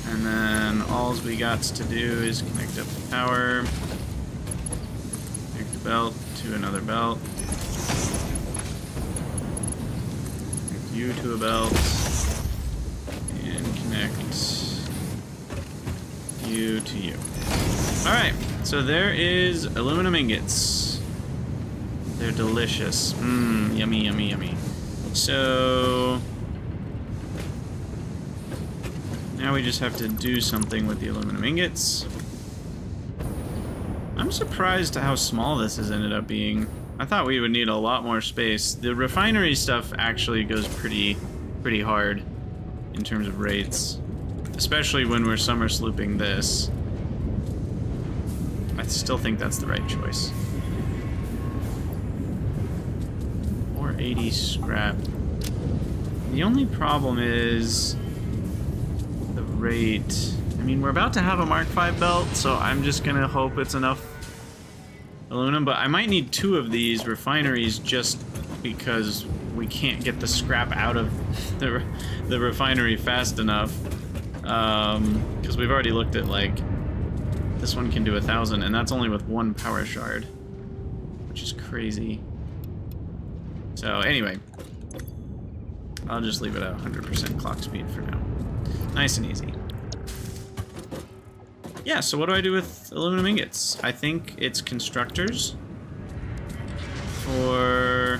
[SPEAKER 1] And then all we got to do is connect up the power. Connect the belt to another belt. Connect you to a belt. And connect you to you. Alright, so there is aluminum ingots. They're delicious. Mmm, yummy, yummy, yummy. So... Now we just have to do something with the aluminum ingots. I'm surprised at how small this has ended up being. I thought we would need a lot more space. The refinery stuff actually goes pretty, pretty hard in terms of rates. Especially when we're Somerslooping this. I still think that's the right choice. 480 scrap. The only problem is the rate. I mean, we're about to have a Mark V belt, so I'm just gonna hope it's enough aluminum, but I might need two of these refineries just because we can't get the scrap out of the, the refinery fast enough. Because um, we've already looked at, like, this one can do a thousand, and that's only with one power shard, which is crazy. So, anyway, I'll just leave it at 100% clock speed for now. Nice and easy yeah, so what do I do with aluminum ingots? I think it's constructors. For...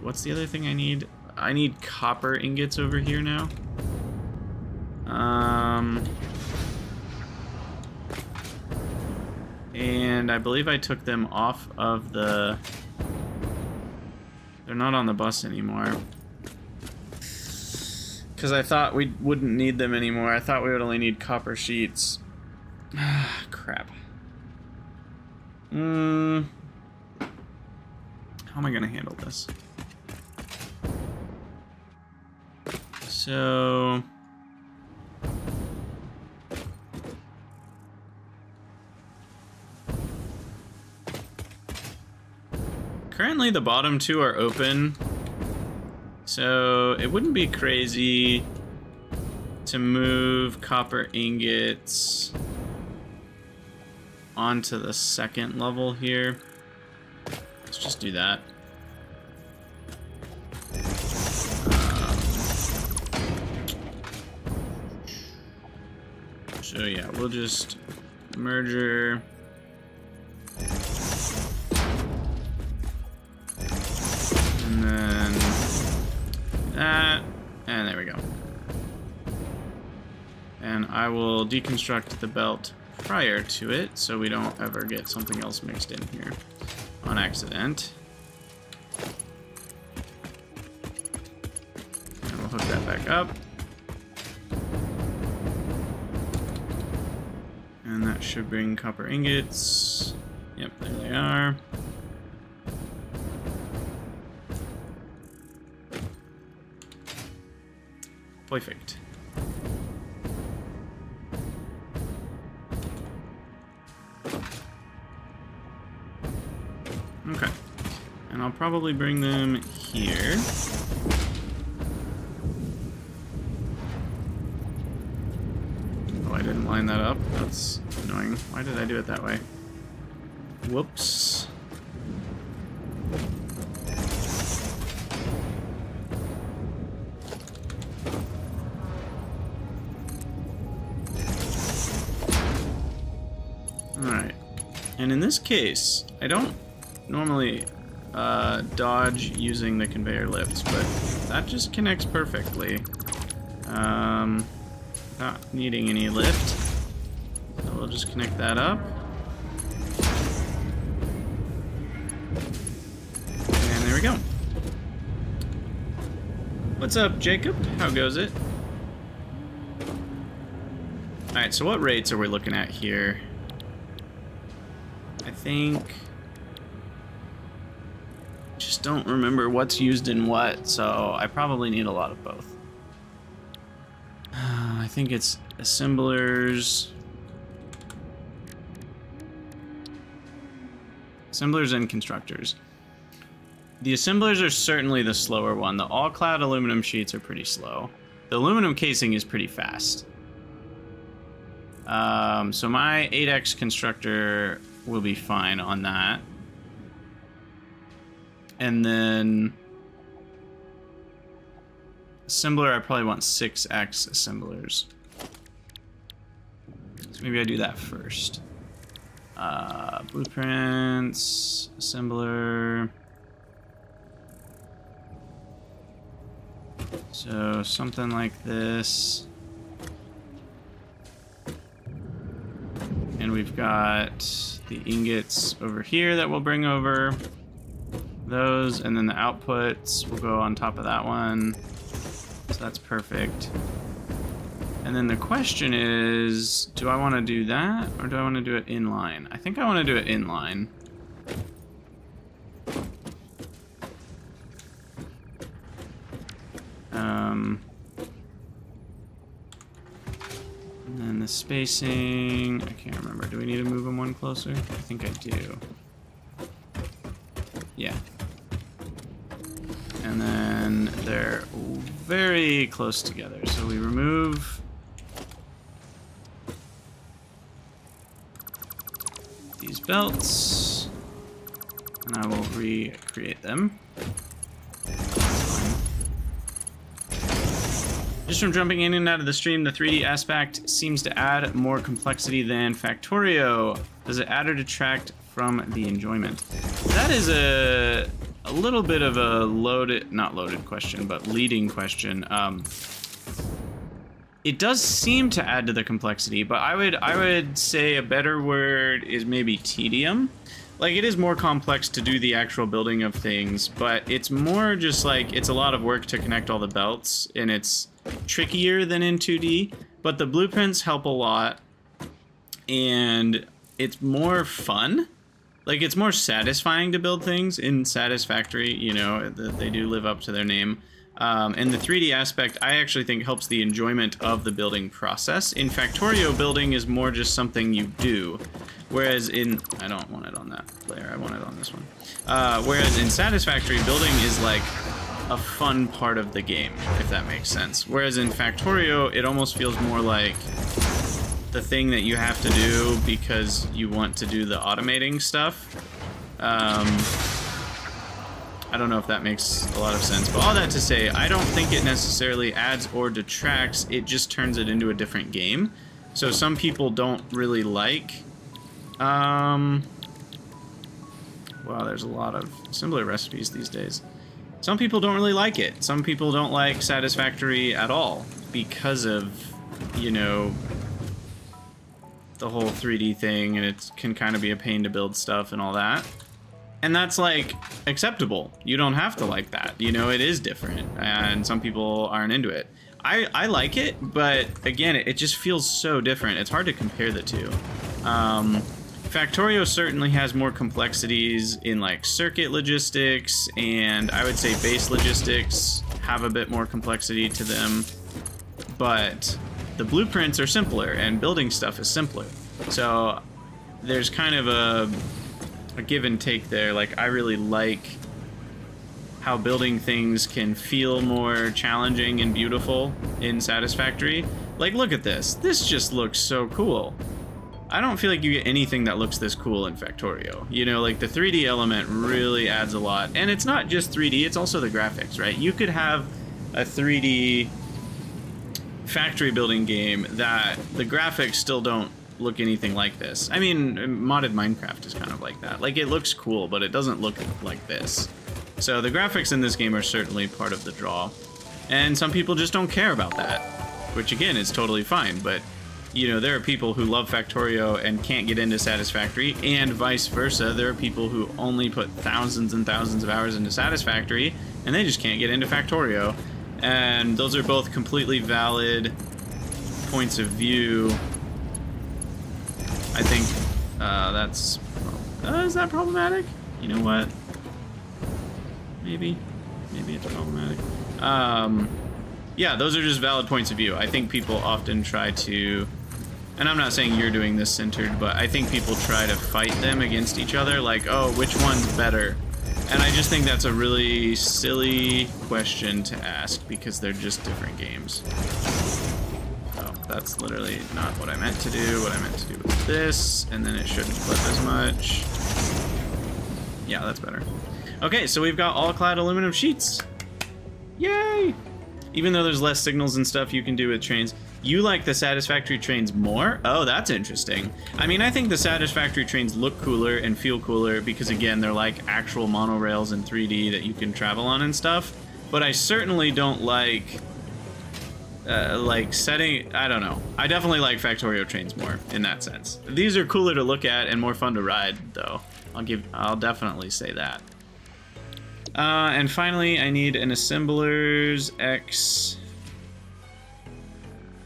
[SPEAKER 1] What's the other thing I need? I need copper ingots over here now. Um... And I believe I took them off of the... They're not on the bus anymore. Because I thought we wouldn't need them anymore. I thought we would only need copper sheets. Crap. Hmm. How am I going to handle this? So... Currently the bottom two are open, so it wouldn't be crazy to move copper ingots onto the second level here. Let's just do that. So yeah, we'll just merger that, uh, and there we go. And I will deconstruct the belt prior to it so we don't ever get something else mixed in here on accident. And we'll hook that back up. And that should bring copper ingots. Yep, there they are. Perfect. Okay. And I'll probably bring them here. Oh, I didn't line that up. That's annoying. Why did I do it that way? Whoops. And in this case, I don't normally uh, dodge using the conveyor lifts, but that just connects perfectly. Um, not needing any lift. So we'll just connect that up. And there we go. What's up, Jacob? How goes it? Alright, so what rates are we looking at here? Think... Just don't remember what's used in what, so I probably need a lot of both. Uh, I think it's assemblers... Assemblers and constructors. The assemblers are certainly the slower one. The Alclad aluminum sheets are pretty slow. The aluminum casing is pretty fast. Um, so my 8X constructor we'll be fine on that. And then assembler, I probably want 6x assemblers. So maybe I do that first. Uh, blueprints, assembler. So something like this. And we've got the ingots over here that we'll bring over. Those, and then the outputs will go on top of that one. So that's perfect. And then the question is, do I want to do that, or do I want to do it inline? I think I want to do it inline. Um, and then the spacing, I can't remember. Do we need to move them one closer? I think I do. Yeah. And then they're very close together. So we remove these belts, and I will recreate them. Just from jumping in and out of the stream, the 3D aspect seems to add more complexity than Factorio. Does it add or detract from the enjoyment? That is a, a little bit of a loaded, not loaded question, but leading question. Um, it does seem to add to the complexity, but I would I would say a better word is maybe tedium. Like it is more complex to do the actual building of things, but it's more just like it's a lot of work to connect all the belts and it's trickier than in 2D, but the blueprints help a lot and it's more fun. Like it's more satisfying to build things in Satisfactory, you know, that they do live up to their name. Um, and the 3D aspect, I actually think helps the enjoyment of the building process. In Factorio, building is more just something you do. Whereas in, I don't want it on that layer, I want it on this one. Uh, whereas in Satisfactory, building is like a fun part of the game, if that makes sense. Whereas in Factorio, it almost feels more like the thing that you have to do because you want to do the automating stuff. Um, I don't know if that makes a lot of sense, but all that to say, I don't think it necessarily adds or detracts, it just turns it into a different game. So some people don't really like, um, wow, there's a lot of similar recipes these days. Some people don't really like it. Some people don't like Satisfactory at all because of, you know, the whole 3D thing and it can kind of be a pain to build stuff and all that. And that's like acceptable. You don't have to like that. You know, it is different and some people aren't into it. I, I like it, but again, it, it just feels so different. It's hard to compare the two. Um, Factorio certainly has more complexities in like circuit logistics and I would say base logistics have a bit more complexity to them, but the blueprints are simpler and building stuff is simpler. So there's kind of a a give and take there. Like, I really like how building things can feel more challenging and beautiful in Satisfactory. Like, look at this. This just looks so cool. I don't feel like you get anything that looks this cool in Factorio. You know, like the 3D element really adds a lot. And it's not just 3D, it's also the graphics, right? You could have a 3D factory building game that the graphics still don't look anything like this. I mean, modded Minecraft is kind of like that. Like, it looks cool, but it doesn't look like this. So the graphics in this game are certainly part of the draw. And some people just don't care about that, which again is totally fine, but you know, there are people who love Factorio and can't get into Satisfactory, and vice versa. There are people who only put thousands and thousands of hours into Satisfactory, and they just can't get into Factorio. And those are both completely valid points of view I think uh, that's... Uh, is that problematic? You know what? Maybe. Maybe it's problematic. Um, yeah, those are just valid points of view. I think people often try to... And I'm not saying you're doing this centered, but I think people try to fight them against each other, like, oh, which one's better? And I just think that's a really silly question to ask because they're just different games. That that's literally not what I meant to do. What I meant to do was this, and then it shouldn't flip as much. Yeah, that's better. Okay, so we've got Alclad aluminum sheets. Yay! Even though there's less signals and stuff you can do with trains. You like the Satisfactory trains more? Oh, that's interesting. I mean, I think the Satisfactory trains look cooler and feel cooler because, again, they're like actual monorails in 3D that you can travel on and stuff. But I certainly don't like, uh, like, setting... I don't know. I definitely like Factorio trains more in that sense. These are cooler to look at and more fun to ride, though. I'll give... I'll definitely say that. Uh, and finally, I need an Assemblers X...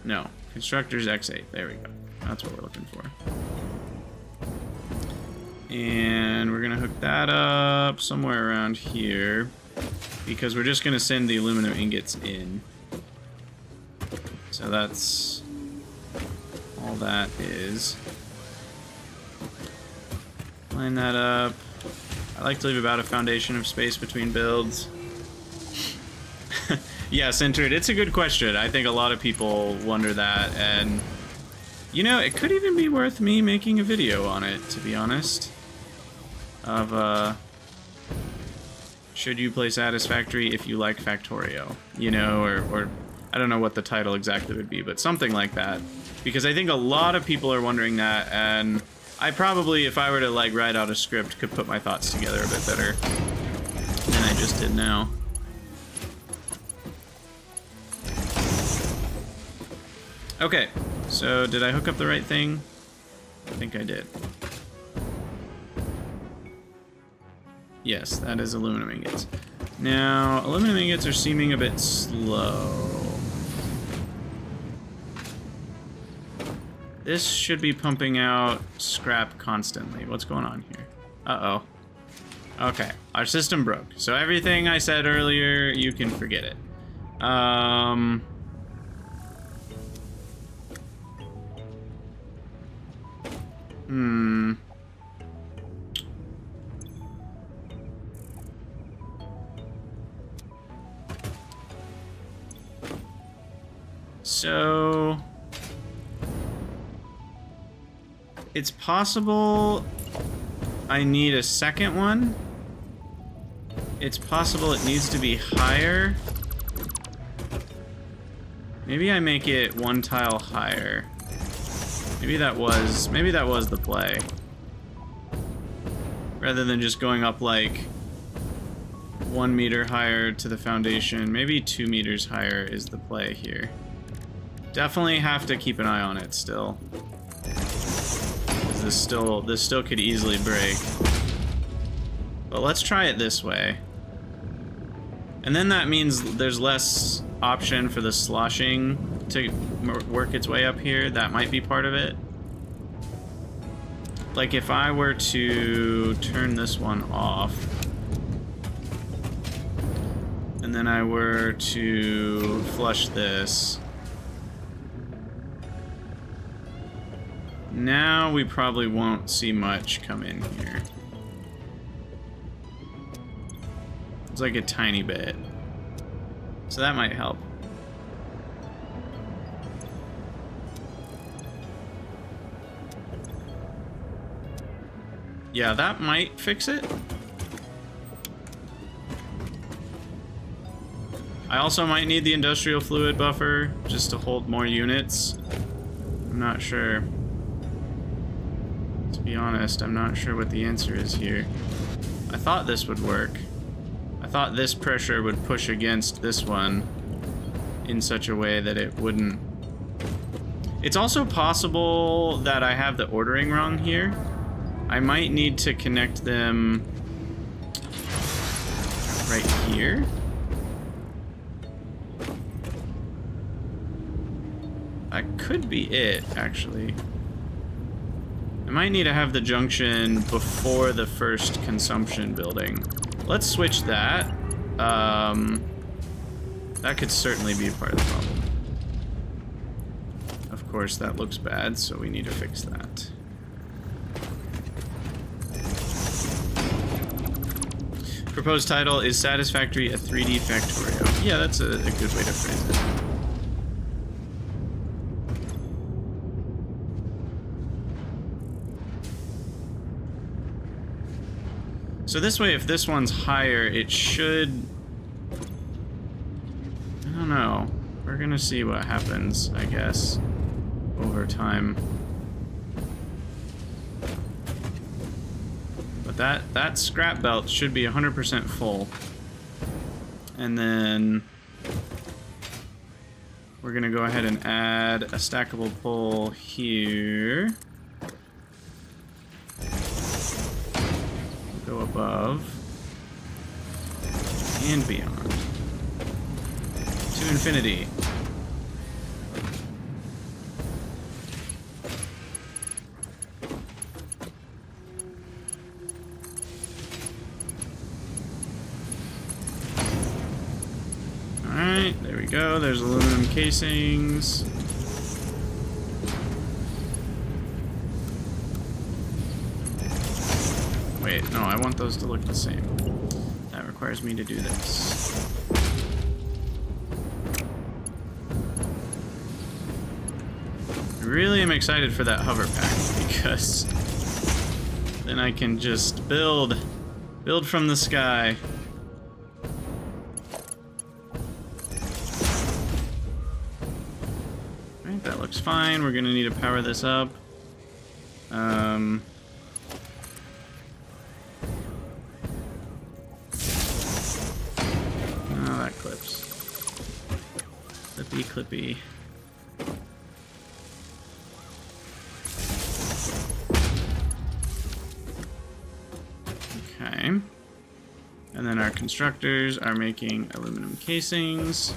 [SPEAKER 1] No, Constructors X8. There we go. That's what we're looking for. And we're gonna hook that up somewhere around here because we're just gonna send the aluminum ingots in. So that's all that is. Line that up. I like to leave about a foundation of space between builds. yeah, centered. It's a good question. I think a lot of people wonder that, and you know, it could even be worth me making a video on it, to be honest. Of, uh, should you play Satisfactory if you like Factorio? You know, or, or I don't know what the title exactly would be, but something like that. Because I think a lot of people are wondering that, and I probably, if I were to like write out a script, could put my thoughts together a bit better than I just did now. Okay, so did I hook up the right thing? I think I did. Yes, that is aluminum ingots. Now, aluminum ingots are seeming a bit slow. This should be pumping out scrap constantly. What's going on here? Uh-oh. Okay, our system broke. So everything I said earlier, you can forget it. Um... Hmm... So... It's possible I need a second one. It's possible it needs to be higher. Maybe I make it one tile higher. Maybe that was, maybe that was the play. Rather than just going up like one meter higher to the foundation, maybe two meters higher is the play here. Definitely have to keep an eye on it still. This still this still could easily break. But let's try it this way. And then that means there's less option for the sloshing to work its way up here. That might be part of it. Like if I were to turn this one off, and then I were to flush this, Now we probably won't see much come in here. It's like a tiny bit. So that might help. Yeah, that might fix it. I also might need the industrial fluid buffer just to hold more units. I'm not sure be honest, I'm not sure what the answer is here. I thought this would work. I thought this pressure would push against this one in such a way that it wouldn't... It's also possible that I have the ordering wrong here. I might need to connect them right here. That could be it, actually. I might need to have the junction before the first consumption building. Let's switch that. Um, that could certainly be part of the problem. Of course, that looks bad, so we need to fix that. Proposed title is Satisfactory a 3D Factorio. Yeah, that's a, a good way to phrase it. So this way, if this one's higher, it should... I don't know. We're gonna see what happens, I guess, over time. But that, that scrap belt should be 100% full. And then we're gonna go ahead and add a stackable pole here. Go above and beyond to infinity. Alright, there we go. There's aluminum casings. Wait, no, I want those to look the same. That requires me to do this. I really am excited for that hover pack because then I can just build, build from the sky. Right, that looks fine. We're gonna need to power this up. Um, that clips. Clippy, clippy. Okay. And then our constructors are making aluminum casings.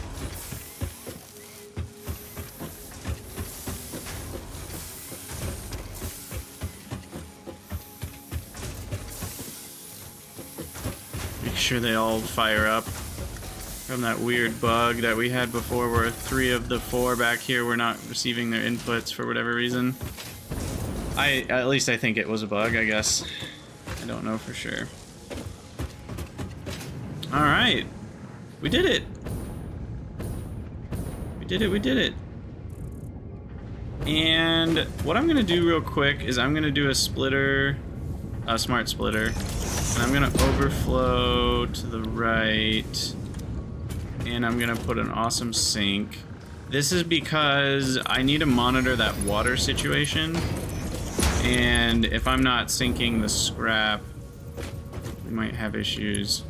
[SPEAKER 1] Make sure they all fire up from that weird bug that we had before where three of the four back here were not receiving their inputs for whatever reason. I, at least I think it was a bug, I guess. I don't know for sure. Alright. We did it. We did it, we did it. And what I'm going to do real quick is I'm going to do a splitter, a smart splitter. And I'm going to overflow to the right. And I'm to put an awesome sink. This is because I need to monitor that water situation. And if I'm not sinking the scrap, we might have issues.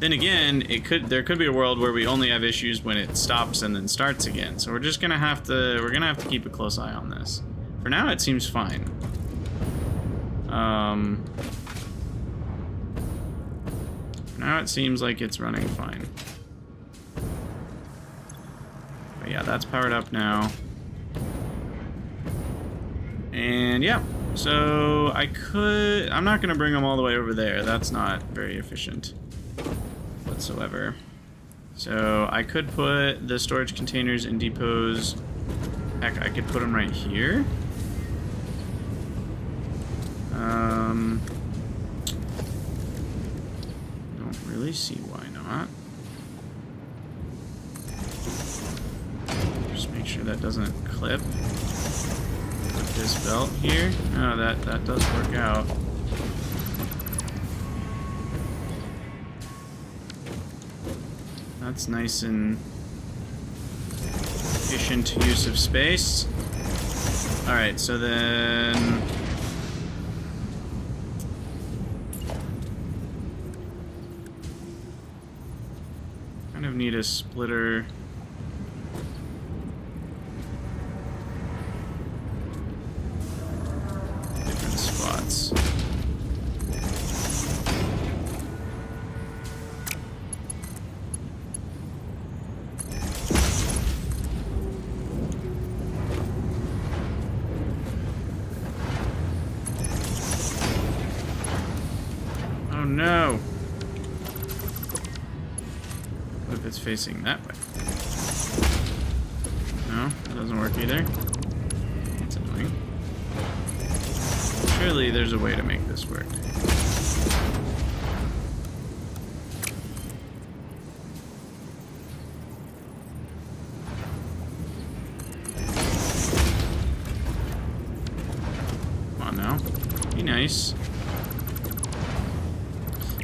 [SPEAKER 1] Then again, it could there could be a world where we only have issues when it stops and then starts again. So we're just gonna have to we're gonna have to keep a close eye on this. For now, it seems fine. Um, now, it seems like it's running fine. But yeah, that's powered up now. And yeah, so I could, I'm not going to bring them all the way over there. That's not very efficient whatsoever. So I could put the storage containers in depots. Heck, I could put them right here. Um, don't really see why not. Just make sure that doesn't clip this belt here. Oh, that, that does work out. That's nice and efficient use of space. Alright, so then... need a splitter... facing that way? No, that doesn't work either. That's annoying. Surely there's a way to make this work.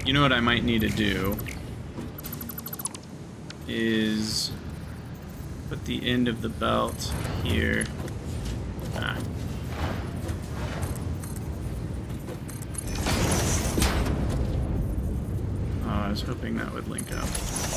[SPEAKER 1] You know what I might need to do? Is put the end of the belt here. Ah. Oh, I was hoping that would link up.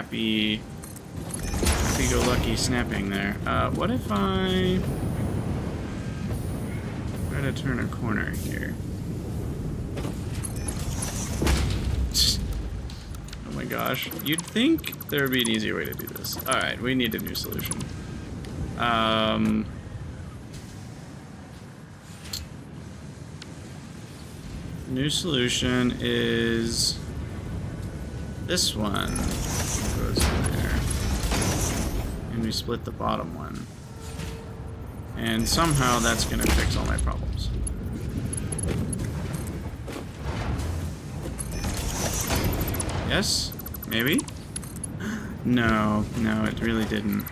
[SPEAKER 1] Happy, happy-go-lucky snapping there. Uh, what if I try to turn a corner here? Oh my gosh, you'd think there would be an easier way to do this. All right, we need a new solution. Um. New solution is this one goes in there. And we split the bottom one. And somehow that's gonna fix all my problems. Yes? Maybe? No, no, it really didn't.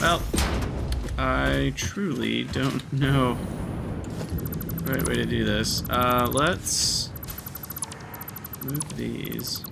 [SPEAKER 1] Well, I truly don't know the right way to do this. Uh, let's move these.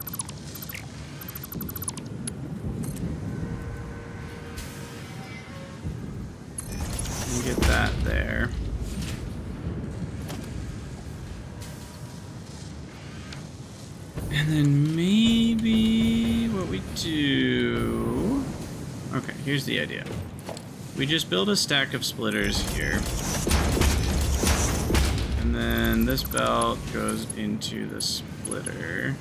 [SPEAKER 1] We just build a stack of splitters here. And then this belt goes into the splitter.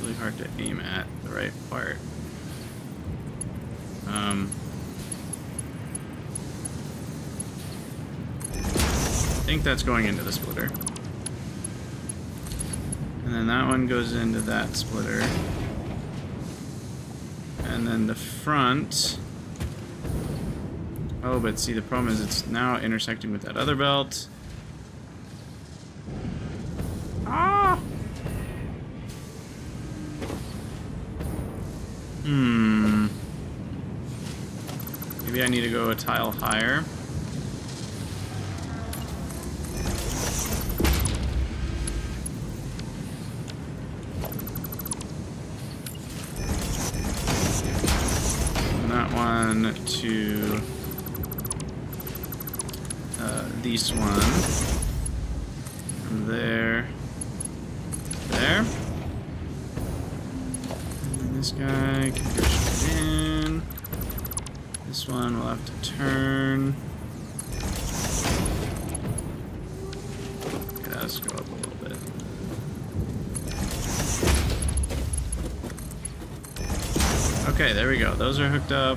[SPEAKER 1] Really hard to aim at the right part. Um, I think that's going into the splitter. And then that one goes into that splitter. And then the front... Oh, but see, the problem is it's now intersecting with that other belt. Ah! Hmm. Maybe I need to go a tile higher. And that one to uh, this one. From there. There. And then this guy can go straight in. This one will have to turn. Okay, let's go up a little bit. Okay, there we go. Those are hooked up.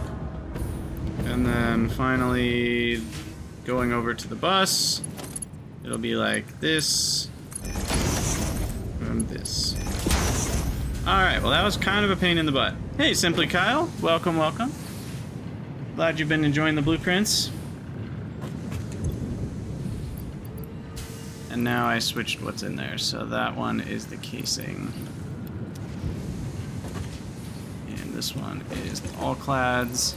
[SPEAKER 1] And then finally, going over to the bus, it'll be like this and this. Alright, well that was kind of a pain in the butt. Hey, Simply Kyle. Welcome, welcome. Glad you've been enjoying the blueprints. And now I switched what's in there. So that one is the casing. And this one is the Alclads.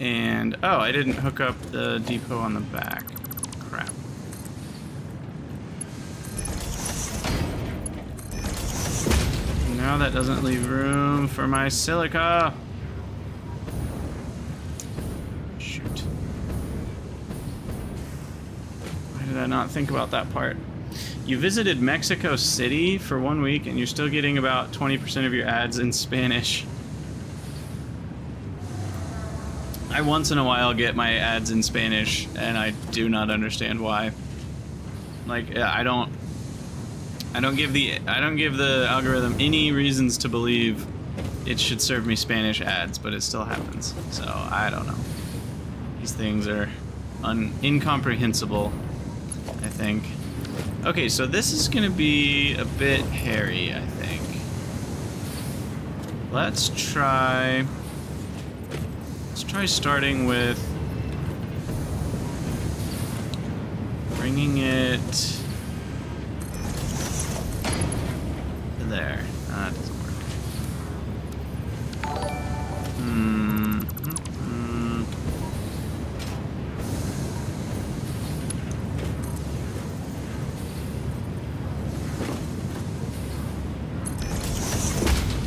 [SPEAKER 1] And, oh, I didn't hook up the depot on the back. Crap. Now that doesn't leave room for my silica. Not think about that part? You visited Mexico City for one week and you're still getting about 20% of your ads in Spanish. I once in a while get my ads in Spanish, and I do not understand why. Like, I don't, I don't give the, I don't give the algorithm any reasons to believe it should serve me Spanish ads, but it still happens. So I don't know. These things are un, incomprehensible. Think. Okay, so this is gonna be a bit hairy. I think. Let's try. Let's try starting with bringing it there.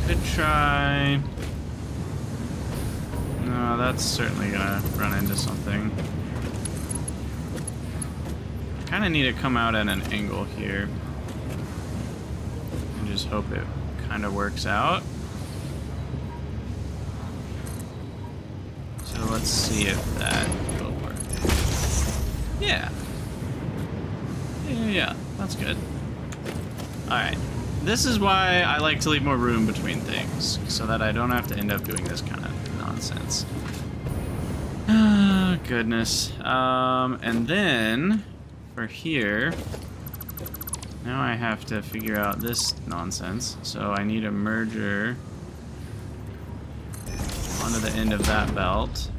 [SPEAKER 1] Could try No, that's certainly gonna run into something. Kinda need to come out at an angle here. And just hope it kinda works out. So let's see if that will work. Yeah. Yeah, yeah, that's good. Alright. This is why I like to leave more room between things, so that I don't have to end up doing this kind of nonsense. Ah, goodness. Um, and then for here, now I have to figure out this nonsense. So I need a merger onto the end of that belt.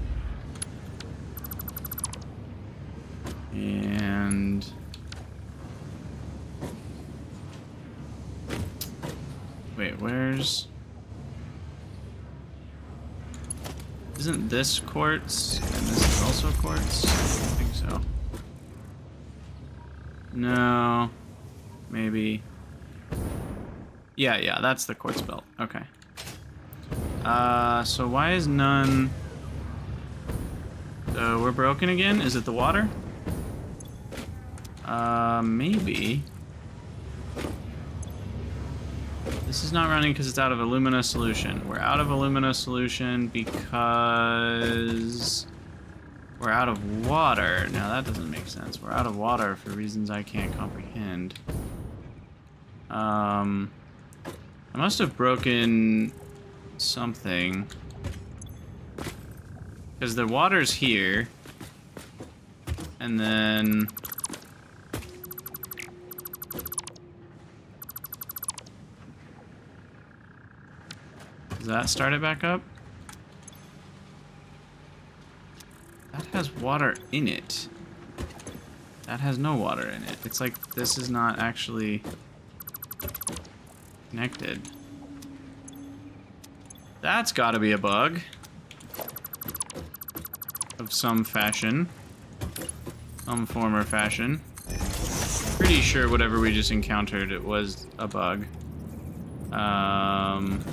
[SPEAKER 1] And... Wait, where's... Isn't this quartz and this is also quartz? I think so. No. Maybe. Yeah, yeah, that's the quartz belt. Okay. Uh, so why is none... So we're broken again? Is it the water? Uh, maybe. This is not running because it's out of alumina solution. We're out of alumina solution because we're out of water. Now that doesn't make sense. We're out of water for reasons I can't comprehend. Um, I must have broken something. Because the water's here. And then Does that start it back up? That has water in it. That has no water in it. It's like this is not actually connected. That's gotta be a bug. Of some fashion. Some form or fashion. Pretty sure whatever we just encountered, it was a bug. Um...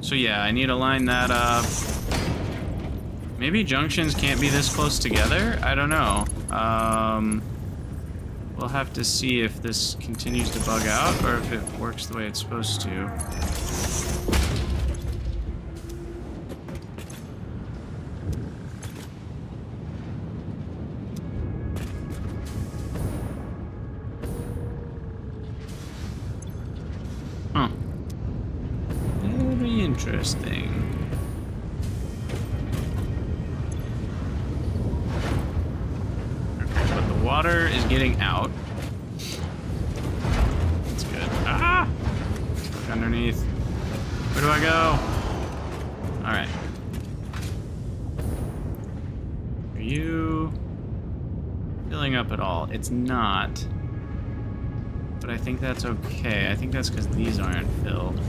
[SPEAKER 1] So yeah, I need to line that up. Maybe junctions can't be this close together? I don't know. Um, we'll have to see if this continues to bug out or if it works the way it's supposed to. It's not. But I think that's okay. I think that's because these aren't filled.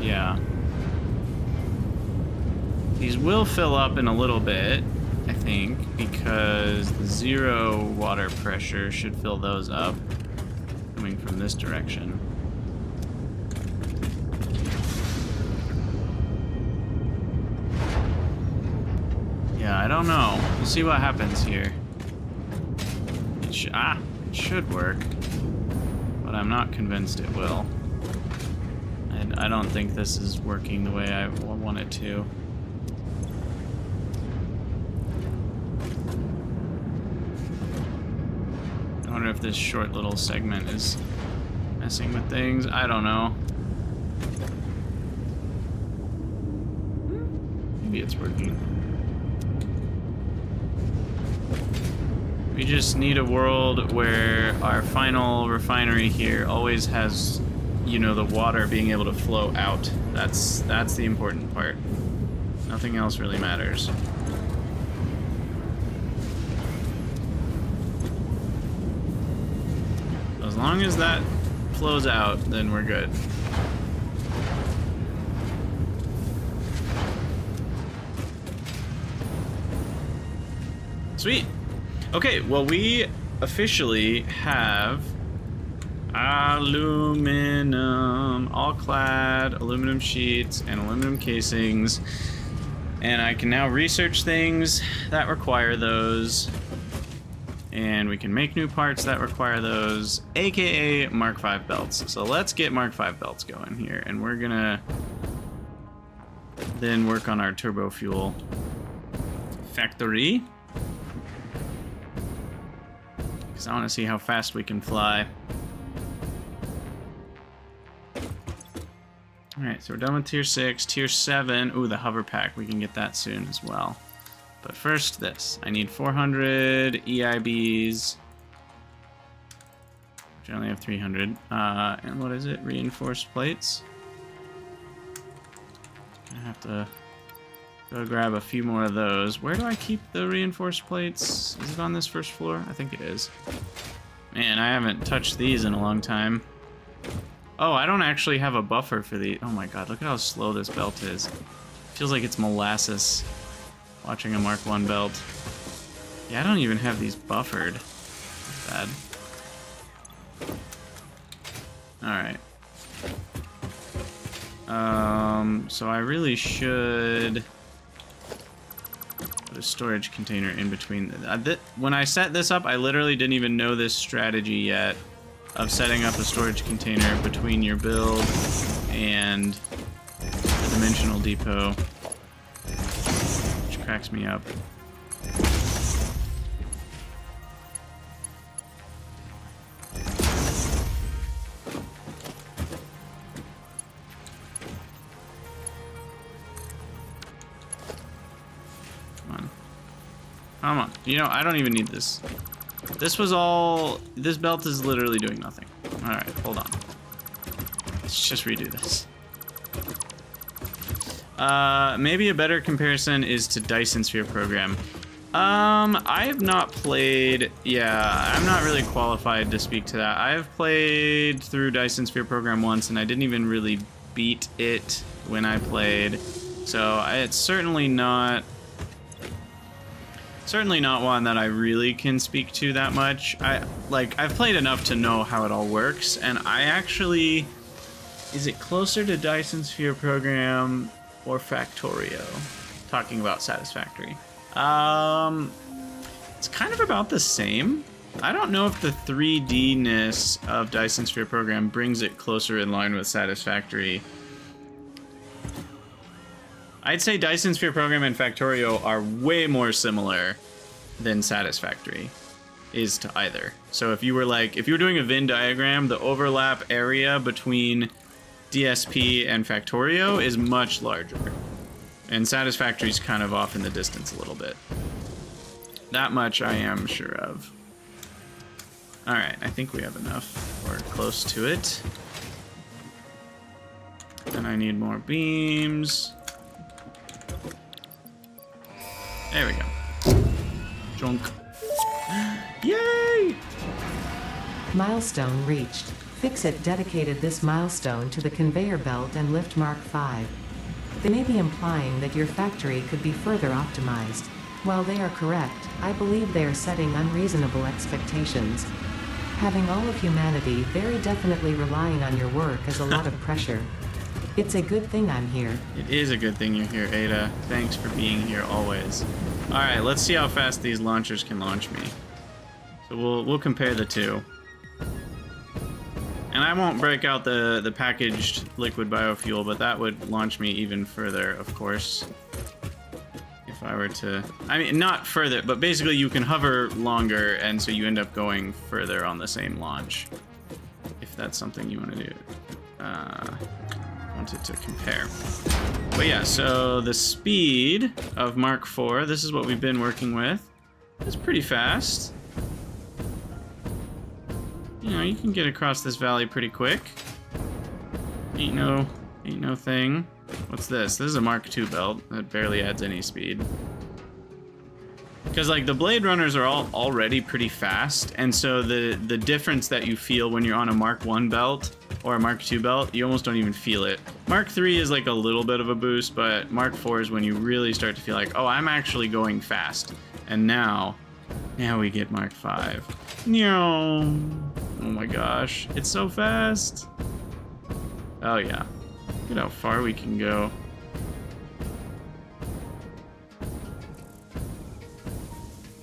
[SPEAKER 1] Yeah. These will fill up in a little bit, I think, because the zero water pressure should fill those up coming from this direction. Yeah, I don't know. We'll see what happens here. Sh ah, it should work, but I'm not convinced it will. And I don't think this is working the way I want it to. I wonder if this short little segment is messing with things. I don't know. Maybe it's working. We just need a world where our final refinery here always has, you know, the water being able to flow out. That's that's the important part. Nothing else really matters. As long as that flows out, then we're good. Sweet. Okay, well we officially have aluminum, Alclad, aluminum sheets, and aluminum casings. And I can now research things that require those and we can make new parts that require those, aka Mark V belts. So let's get Mark V belts going here, and we're gonna then work on our turbo fuel factory. Because I want to see how fast we can fly. Alright, so we're done with tier 6. Tier 7, ooh, the hover pack, we can get that soon as well. But first, this. I need 400 EIBs. Which I only have 300. Uh, and what is it? Reinforced plates? I have to go grab a few more of those. Where do I keep the reinforced plates? Is it on this first floor? I think it is. Man, I haven't touched these in a long time. Oh, I don't actually have a buffer for the... Oh my god, look at how slow this belt is. Feels like it's molasses. Watching a Mark 1 belt. Yeah, I don't even have these buffered. That's bad. Alright. Um, so I really should put a storage container in between. Uh, when I set this up, I literally didn't even know this strategy yet of setting up a storage container between your build and the dimensional depot which cracks me up. Come on. You know, I don't even need this. This was all... This belt is literally doing nothing. Alright, hold on. Let's just redo this. Uh, maybe a better comparison is to Dyson Sphere Program. Um, I have not played, yeah, I'm not really qualified to speak to that. I have played through Dyson Sphere Program once, and I didn't even really beat it when I played. So it's certainly not, certainly not one that I really can speak to that much. I, like, I've played enough to know how it all works, and I actually, is it closer to Dyson Sphere Program or Factorio, talking about Satisfactory. Um, it's kind of about the same. I don't know if the 3D-ness of Dyson Sphere Program brings it closer in line with Satisfactory. I'd say Dyson Sphere Program and Factorio are way more similar than Satisfactory is to either. So if you were like, if you were doing a Venn diagram, the overlap area between DSP and Factorio is much larger. And Satisfactory is kind of off in the distance a little bit. That much I am sure of. Alright, I think we have enough. We're close to it. And I need more beams. There we go. Junk. Yay!
[SPEAKER 2] Milestone reached. FICSIT dedicated this milestone to the conveyor belt and lift Mark V. They may be implying that your factory could be further optimized. While they are correct, I believe they are setting unreasonable expectations. Having all of humanity very definitely relying on your work is a lot of pressure. It's a good thing I'm here.
[SPEAKER 1] It is a good thing you're here, Ada. Thanks for being here always. Alright, let's see how fast these launchers can launch me. So we'll we'll compare the two. And I won't break out the, the packaged liquid biofuel, but that would launch me even further, of course. If I were to... I mean, not further, but basically you can hover longer, and so you end up going further on the same launch. If that's something you want to do. Uh, wanted to compare. But yeah, so the speed of Mark IV, this is what we've been working with. It's pretty fast you know, you can get across this valley pretty quick. Ain't no, ain't no thing. What's this? This is a Mark II belt that barely adds any speed. Because like the Blade Runners are all already pretty fast, and so the the difference that you feel when you're on a Mark One belt or a Mark II belt, you almost don't even feel it. Mark III is like a little bit of a boost, but Mark IV is when you really start to feel like, oh, I'm actually going fast. And now, now we get Mark V. No. Oh my gosh, it's so fast. Oh yeah. Look at how far we can go.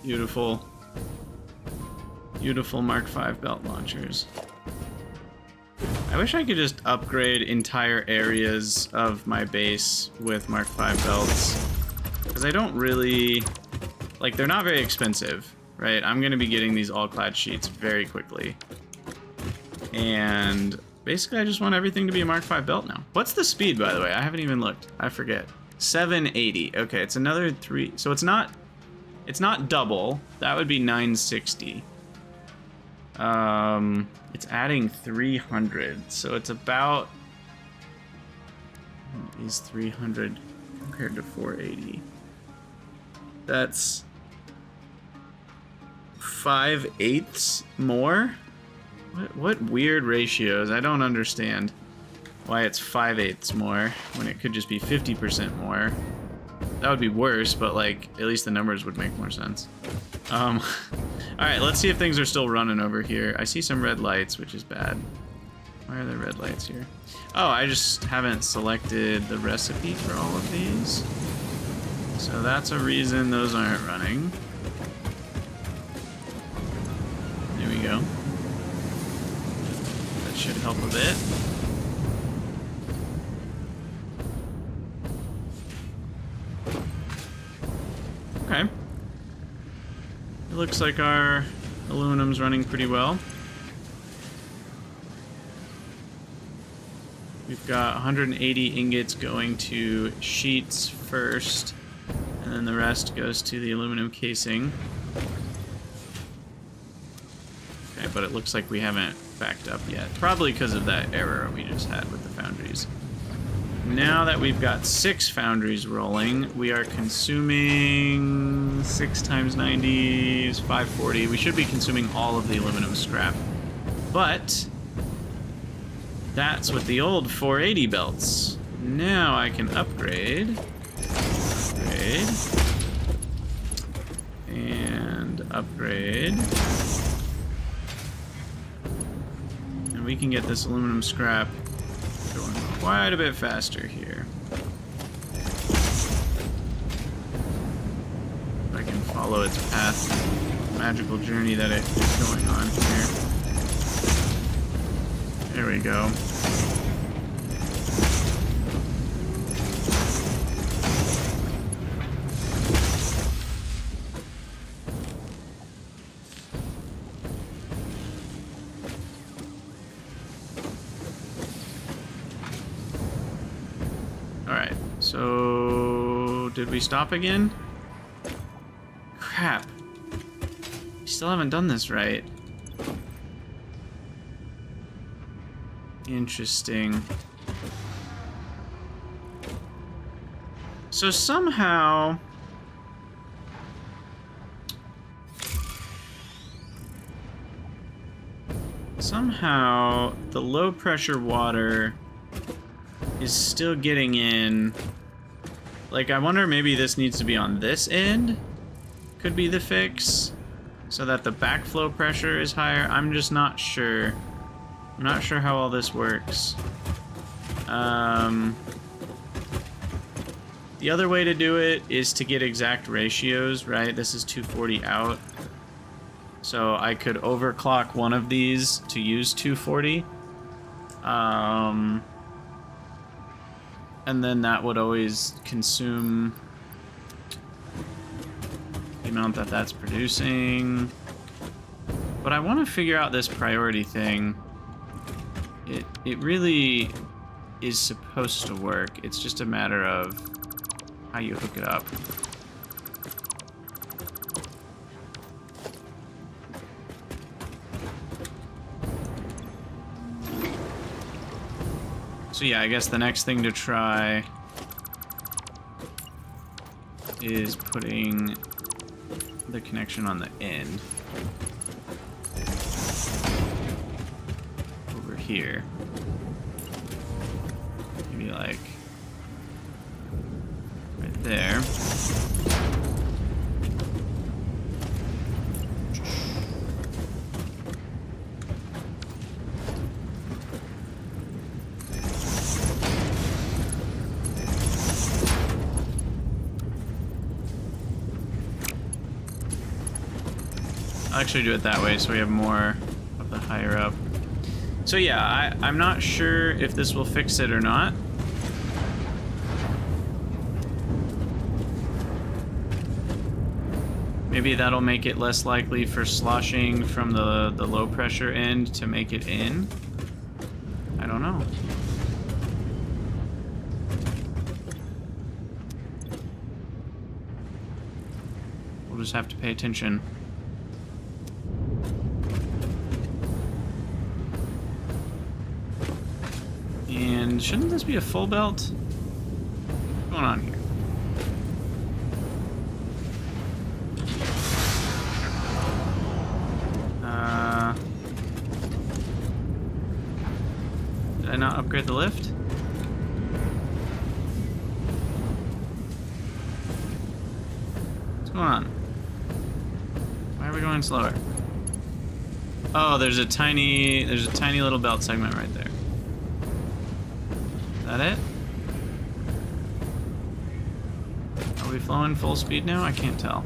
[SPEAKER 1] Beautiful. Beautiful Mark V belt launchers. I wish I could just upgrade entire areas of my base with Mark V belts. Because I don't really... Like, they're not very expensive, right? I'm going to be getting these Alclad sheets very quickly. And basically I just want everything to be a Mark V belt now. What's the speed, by the way? I haven't even looked. I forget. 780. Okay, it's another three. So it's not, it's not double. That would be 960. Um, it's adding 300. So it's about, is 300 compared to 480. That's 5 eighths more? What, what weird ratios? I don't understand why it's 5 eighths more when it could just be 50% more. That would be worse, but like, at least the numbers would make more sense. Um, Alright, let's see if things are still running over here. I see some red lights, which is bad. Why are there red lights here? Oh, I just haven't selected the recipe for all of these. So that's a reason those aren't running. There we go That should help a bit. Okay. It looks like our aluminum's running pretty well. We've got 180 ingots going to sheets first, and then the rest goes to the aluminum casing. Okay, but it looks like we haven't backed up yet. Probably because of that error we just had with the foundries. Now that we've got six foundries rolling, we are consuming 6 times 90 is 540. We should be consuming all of the aluminum scrap. But that's with the old 480 belts. Now I can upgrade. Upgrade. And upgrade. And we can get this aluminum scrap quite a bit faster here. If I can follow its path, magical journey that it's going on here. There we go. Did we stop again? Crap. We still haven't done this right. Interesting. So somehow... Somehow, the low pressure water is still getting in. Like, I wonder maybe this needs to be on this end? Could be the fix? So that the backflow pressure is higher? I'm just not sure. I'm not sure how all this works. Um... The other way to do it is to get exact ratios, right? This is 240 out. So I could overclock one of these to use 240. Um, and then that would always consume the amount that that's producing. But I want to figure out this priority thing. It, it really is supposed to work. It's just a matter of how you hook it up. So yeah, I guess the next thing to try is putting the connection on the end. Over here. Maybe like right there. Actually do it that way so we have more of the higher up. So yeah, I, I'm not sure if this will fix it or not. Maybe that'll make it less likely for sloshing from the, the low pressure end to make it in. I don't know. We'll just have to pay attention. Shouldn't this be a full belt? What's going on here? Uh, did I not upgrade the lift? What's going on? Why are we going slower? Oh, there's a tiny, there's a tiny little belt segment right there. Flowing full speed now? I can't tell.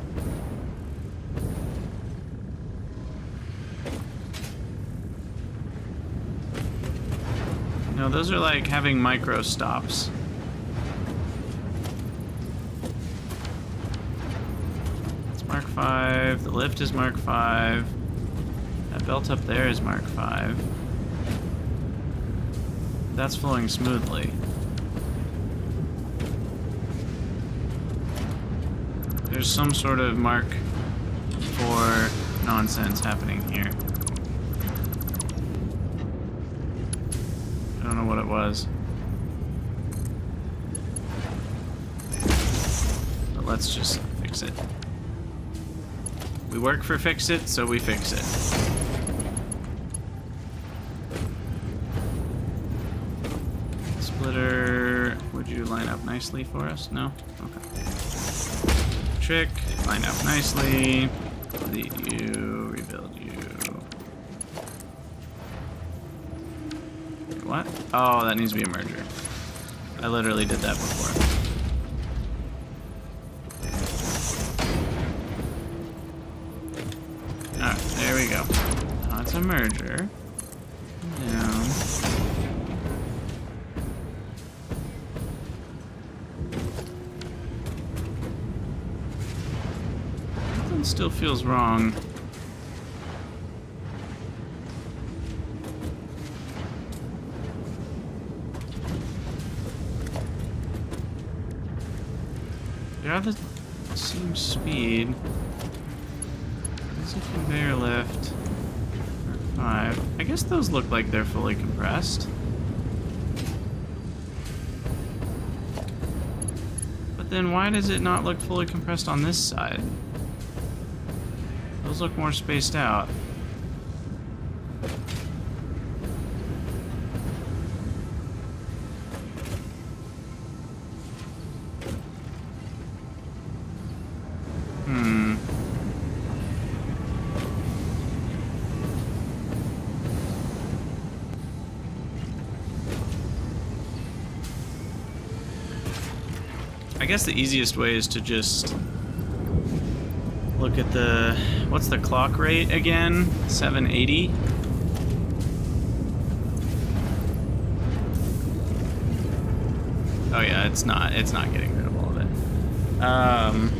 [SPEAKER 1] No, those are like having micro stops. It's Mark 5. The lift is Mark 5. That belt up there is Mark 5. That's flowing smoothly. There's some sort of Mark 4 nonsense happening here. I don't know what it was. But let's just FICSIT. We work for fix it, so we fix it. Splitter, would you line up nicely for us? No? Okay. Trick, line up nicely. You, rebuild you. What? Oh, that needs to be a merger. I literally did that before. Alright, there we go. Now it's a merger. Still feels wrong. Are the same speed. There's a conveyor lift. Five. I guess those look like they're fully compressed. But then why does it not look fully compressed on this side? Look more spaced out. Hmm. I guess the easiest way is to just at the what's the clock rate again? 780 oh yeah it's not it's not getting rid of all of it. Um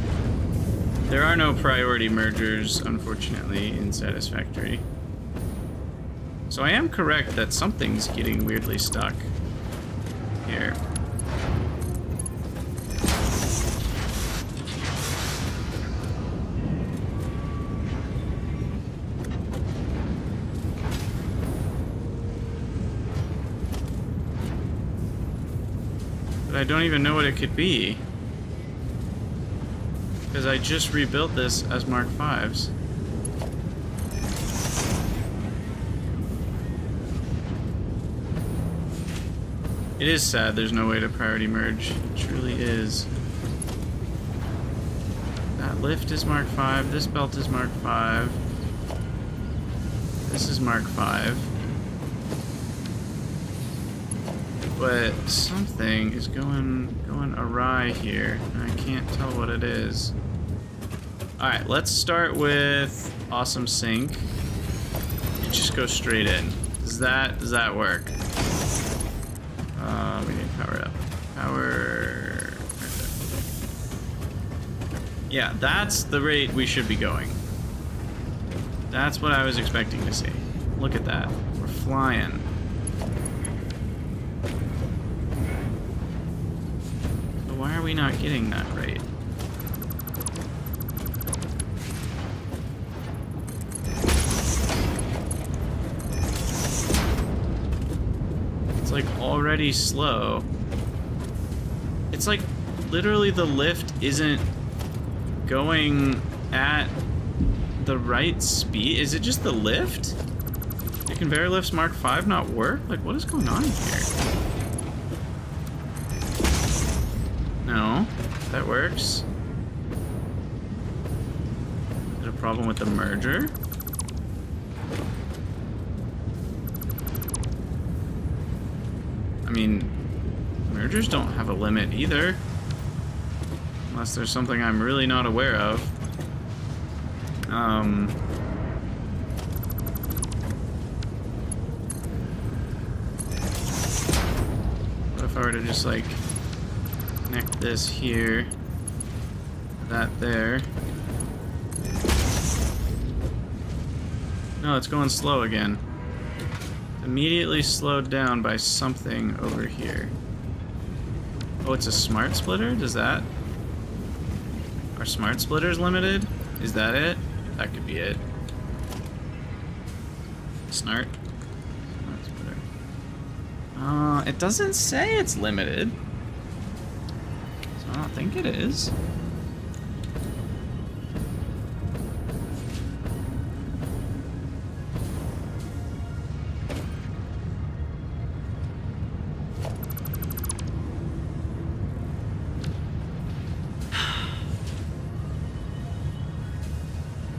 [SPEAKER 1] there are no priority mergers unfortunately in satisfactory. So I am correct that something's getting weirdly stuck I don't even know what it could be. Because I just rebuilt this as Mark 5s. It is sad there's no way to priority merge. It truly is. That lift is Mark 5, this belt is Mark 5. This is Mark 5. But something is going going awry here, and I can't tell what it is. All right, let's start with AWESOME Sink. And just go straight in. Does that does that work? Uh, we need power up. Power. Yeah, that's the rate we should be going. That's what I was expecting to see. Look at that. We're flying. We not getting that right? It's like already slow. It's like literally the lift isn't going at the right speed. Is it just the lift? The conveyor lifts Mark 5 not work? Like what is going on here? No, that works. Is there a problem with the merger? I mean, mergers don't have a limit either. Unless there's something I'm really not aware of. Um... What if I were to just like this here, that there. No, it's going slow again. Immediately slowed down by something over here. Oh, it's a smart splitter? Does that... Are smart splitters limited? Is that it? That could be it. Snart? Smart splitter. Uh, it doesn't say it's limited. It is.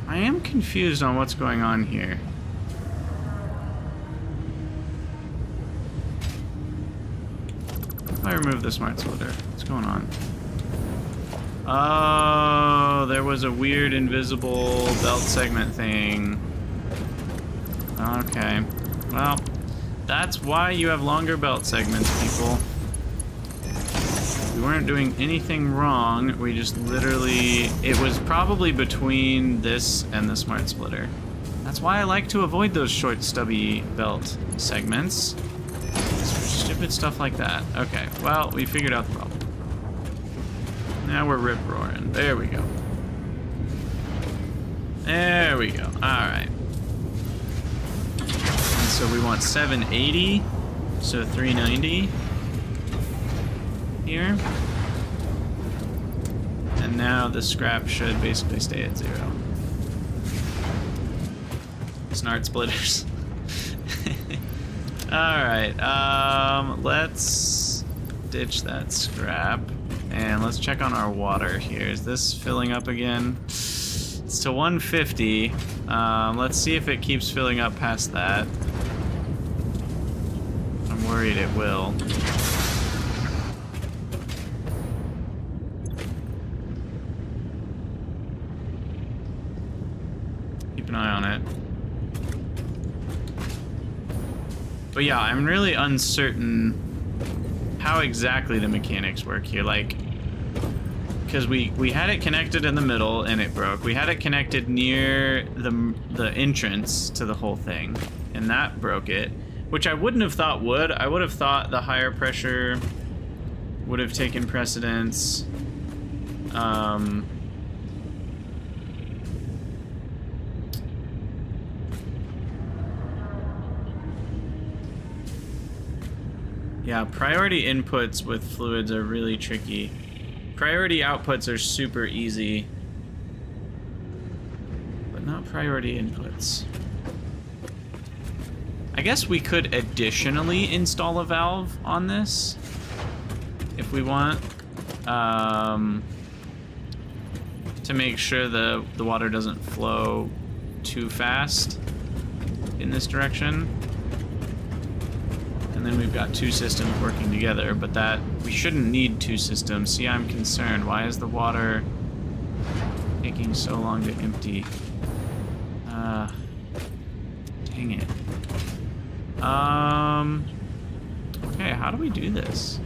[SPEAKER 1] I am confused on what's going on here. I remove the smart splitter, what's going on? Oh, there was a weird invisible belt segment thing. Okay. Well, that's why you have longer belt segments, people. We weren't doing anything wrong. We just literally... It was probably between this and the smart splitter. That's why I like to avoid those short, stubby belt segments. Stupid stuff like that. Okay, well, we figured out the problem. Now we're rip roaring. There we go. There we go. Alright. So we want 780. So 390. Here. And now the scrap should basically stay at zero. Snart splitters. Alright, um, let's ditch that scrap. And let's check on our water here. Is this filling up again? It's to 150. Um, let's see if it keeps filling up past that. I'm worried it will. Keep an eye on it. But yeah, I'm really uncertain how exactly the mechanics work here. Like, because we we had it connected in the middle and it broke. We had it connected near the the entrance to the whole thing, and that broke it. Which I wouldn't have thought would. I would have thought the higher pressure would have taken precedence. Um, Yeah, priority inputs with fluids are really tricky. Priority outputs are super easy, but not priority inputs. I guess we could additionally install a valve on this if we want um, to make sure the, the water doesn't flow too fast in this direction. And then we've got two systems working together, but that, we shouldn't need two systems. See, I'm concerned. Why is the water taking so long to empty? Uh, dang it. Um, okay, how do we do this?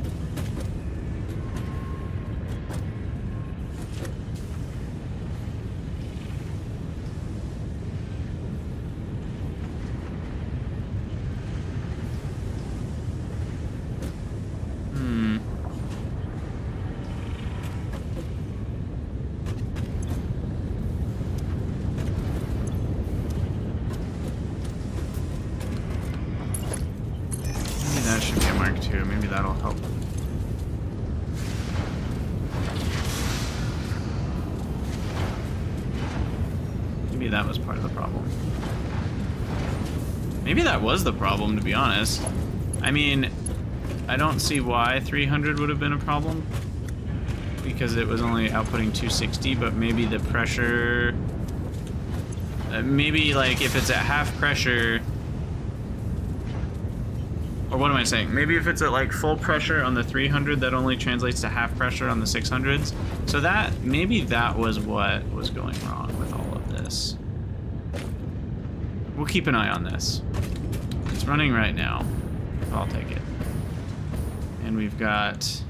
[SPEAKER 1] Was the problem, to be honest. I mean, I don't see why 300 would have been a problem. Because it was only outputting 260, but maybe the pressure... Uh, maybe, like, if it's at half pressure... Or what am I saying? Maybe if it's at, like, full pressure on the 300, that only translates to half pressure on the 600s. So that, maybe that was what was going wrong with all of this. We'll keep an eye on this. Running right now. I'll take it. And we've got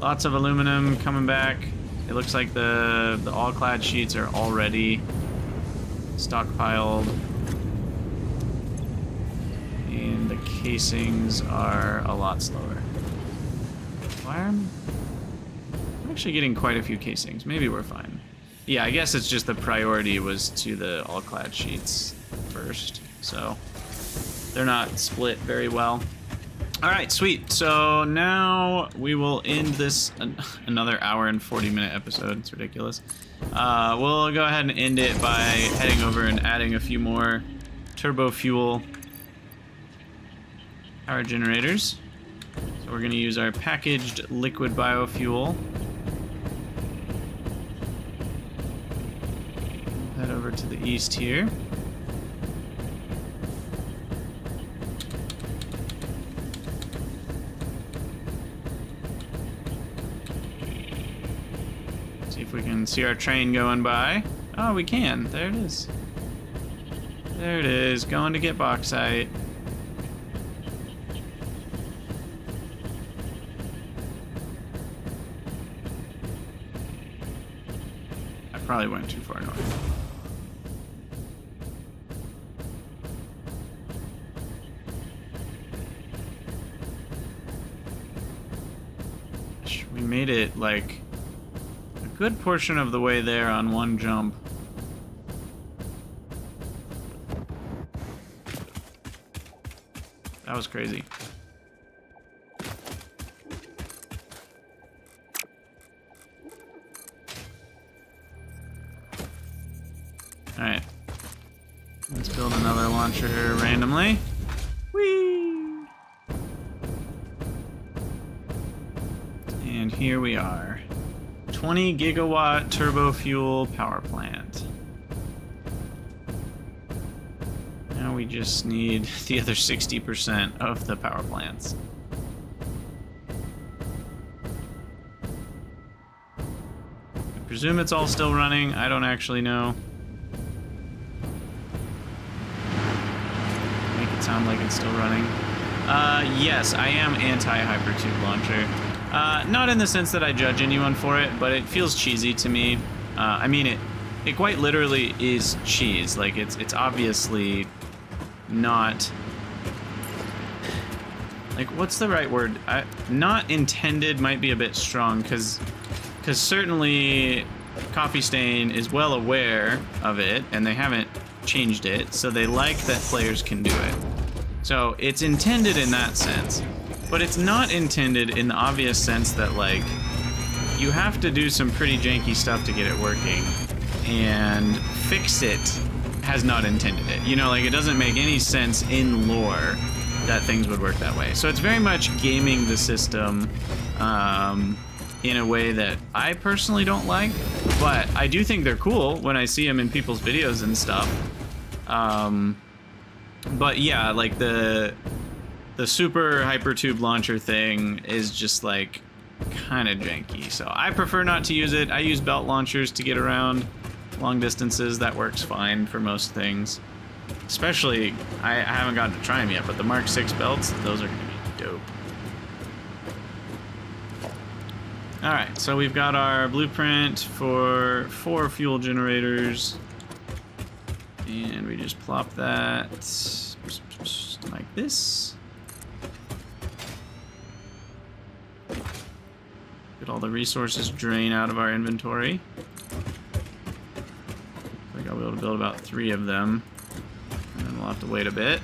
[SPEAKER 1] lots of aluminum coming back. It looks like the, the Alclad sheets are already stockpiled. And the casings are a lot slower. Why am I'm actually getting quite a few casings. Maybe we're fine. Yeah, I guess it's just the priority was to the Alclad sheets first, so they're not split very well. All right, sweet. So now we will end this an another hour and 40 minute episode. It's ridiculous. Uh, we'll go ahead and end it by heading over and adding a few more turbo fuel power generators. So we're going to use our packaged liquid biofuel. Head over to the east here. See our train going by. Oh, we can. There it is. There it is, going to get bauxite. I probably went too far north. We made it like good portion of the way there on one jump. That was crazy. 20 gigawatt turbo fuel power plant. Now we just need the other 60% of the power plants. I presume it's all still running. I don't actually know. Make it sound like it's still running. Uh, yes, I am anti-hypertube launcher. Uh, not in the sense that I judge anyone for it, but it feels cheesy to me. Uh, I mean, it it quite literally is cheese. Like it's it's obviously not like what's the right word? I, not intended might be a bit strong because because certainly Coffee Stain is well aware of it and they haven't changed it, so they like that players can do it. So it's intended in that sense. But it's not intended in the obvious sense that, like, you have to do some pretty janky stuff to get it working. And FICSIT has not intended it. You know, like, it doesn't make any sense in lore that things would work that way. So it's very much gaming the system um, in a way that I personally don't like. But I do think they're cool when I see them in people's videos and stuff. Um, but yeah, like the the super hypertube launcher thing is just like kind of janky. So I prefer not to use it. I use belt launchers to get around long distances. That works fine for most things. Especially, I, I haven't gotten to try them yet, but the Mark 6 belts, those are going to be dope. Alright, so we've got our blueprint for four fuel generators. And we just plop that like this. Get all the resources drain out of our inventory. I think I'll be able to build about three of them. And then we'll have to wait a bit.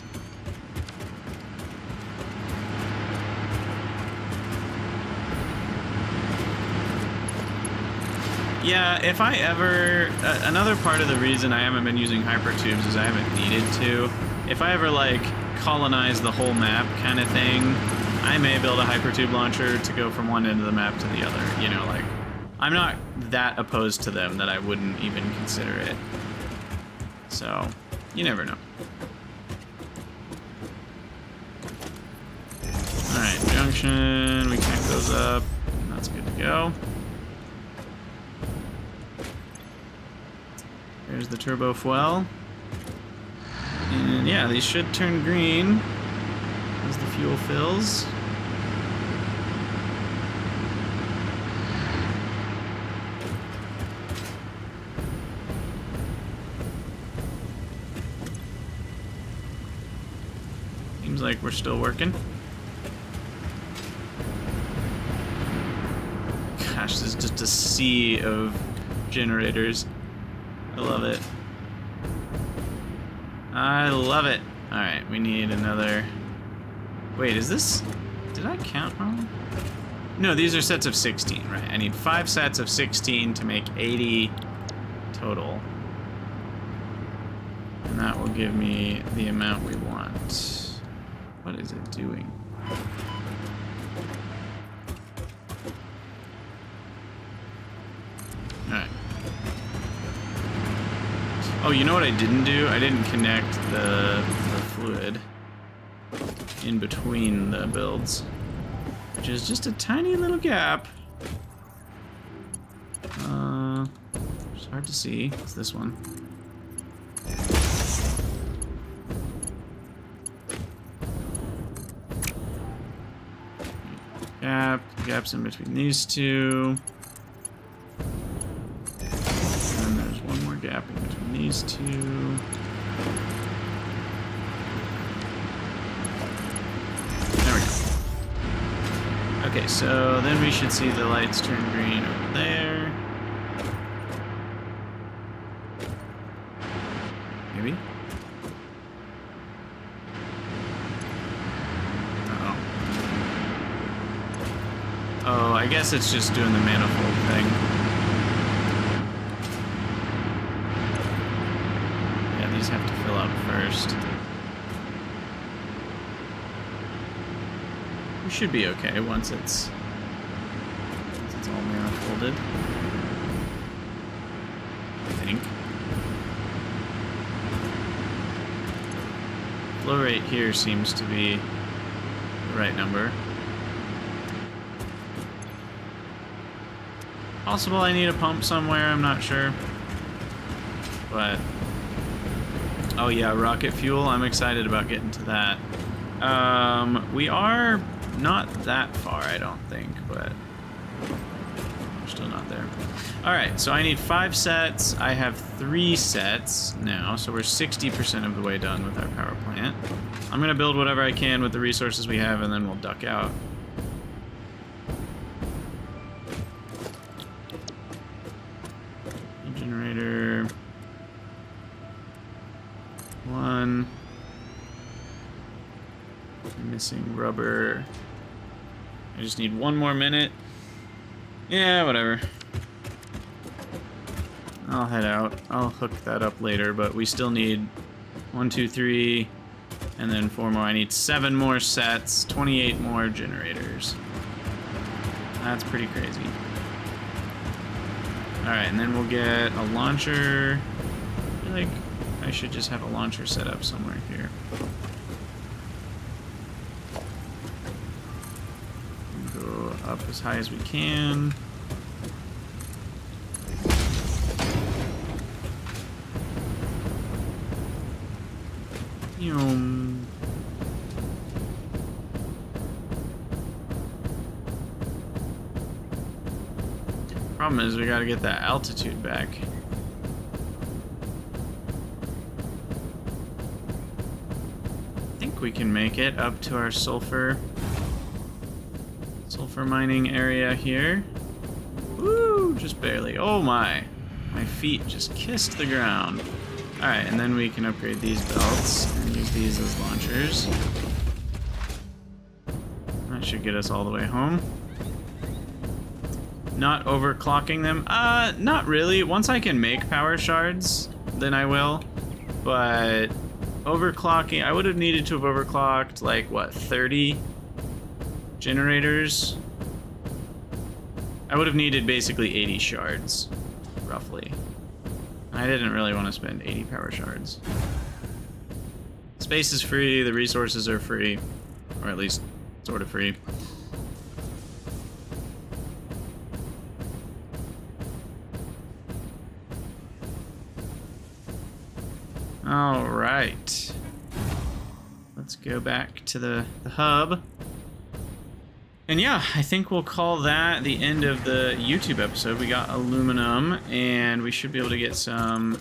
[SPEAKER 1] Yeah, if I ever... Uh, another part of the reason I haven't been using hypertubes is I haven't needed to. If I ever, like, colonize the whole map kind of thing, I may build a hypertube launcher to go from one end of the map to the other. You know, like, I'm not that opposed to them that I wouldn't even consider it. So, you never know. Alright, junction, we connect those up, that's good to go. There's the turbo fuel. And yeah, these should turn green fuel fills. Seems like we're still working. Gosh, this is just a sea of generators. I love it. I love it. Alright, we need another... Wait, is this... Did I count wrong? No, these are sets of 16, right? I need five sets of 16 to make 80 total. And that will give me the amount we want. What is it doing? Alright. Oh, you know what I didn't do? I didn't connect the, in between the builds, which is just a tiny little gap. Uh, it's hard to see. It's this one. Gap, gaps in between these two. And there's one more gap in between these two. There we go. Okay, so then we should see the lights turn green over there. Maybe? Uh oh. Oh, I guess it's just doing the manifold thing. these have to fill up first. We should be okay once it's once it's all manifolded. I think. Flow rate here seems to be the right number. Possible I need a pump somewhere, I'm not sure. But... Oh yeah, rocket fuel, I'm excited about getting to that. Um, we are not that far, I don't think, but... We're still not there. Alright, so I need five sets. I have three sets now, so we're 60% of the way done with our power plant. I'm gonna build whatever I can with the resources we have, and then we'll duck out. Missing rubber. I just need one more minute. Yeah, whatever. I'll head out. I'll hook that up later, but we still need one, two, three, and then four more. I need seven more sets, 28 more generators. That's pretty crazy. Alright, and then we'll get a launcher. I feel like I should just have a launcher set up somewhere here. Go up as high as we can. Yum. Problem is, we gotta get that altitude back. I think we can make it up to our sulfur sulfur mining area here. Woo! Just barely. Oh my! My feet just kissed the ground. Alright, and then we can upgrade these belts and use these as launchers. That should get us all the way home. Not overclocking them? Uh, not really. Once I can make power shards, then I will. But overclocking, I would have needed to have overclocked like, what, 30 generators? I would have needed basically 80 shards, roughly. I didn't really want to spend 80 power shards. Space is free, the resources are free, or at least sort of free. All right. Let's go back to the, the hub. And yeah, I think we'll call that the end of the YouTube episode. We got aluminum, and we should be able to get some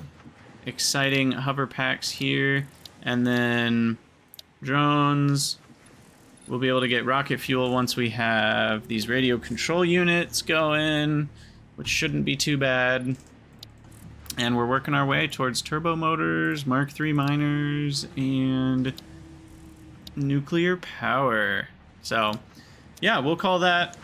[SPEAKER 1] exciting hover packs here. And then drones. We'll be able to get rocket fuel once we have these radio control units going, which shouldn't be too bad. And we're working our way towards turbo motors, Mark III miners, and nuclear power. So, yeah, we'll call that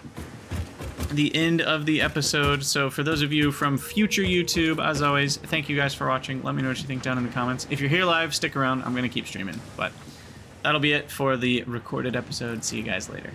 [SPEAKER 1] the end of the episode. So for those of you from future YouTube, as always, thank you guys for watching. Let me know what you think down in the comments. If you're here live, stick around. I'm going to keep streaming. But that'll be it for the recorded episode. See you guys later.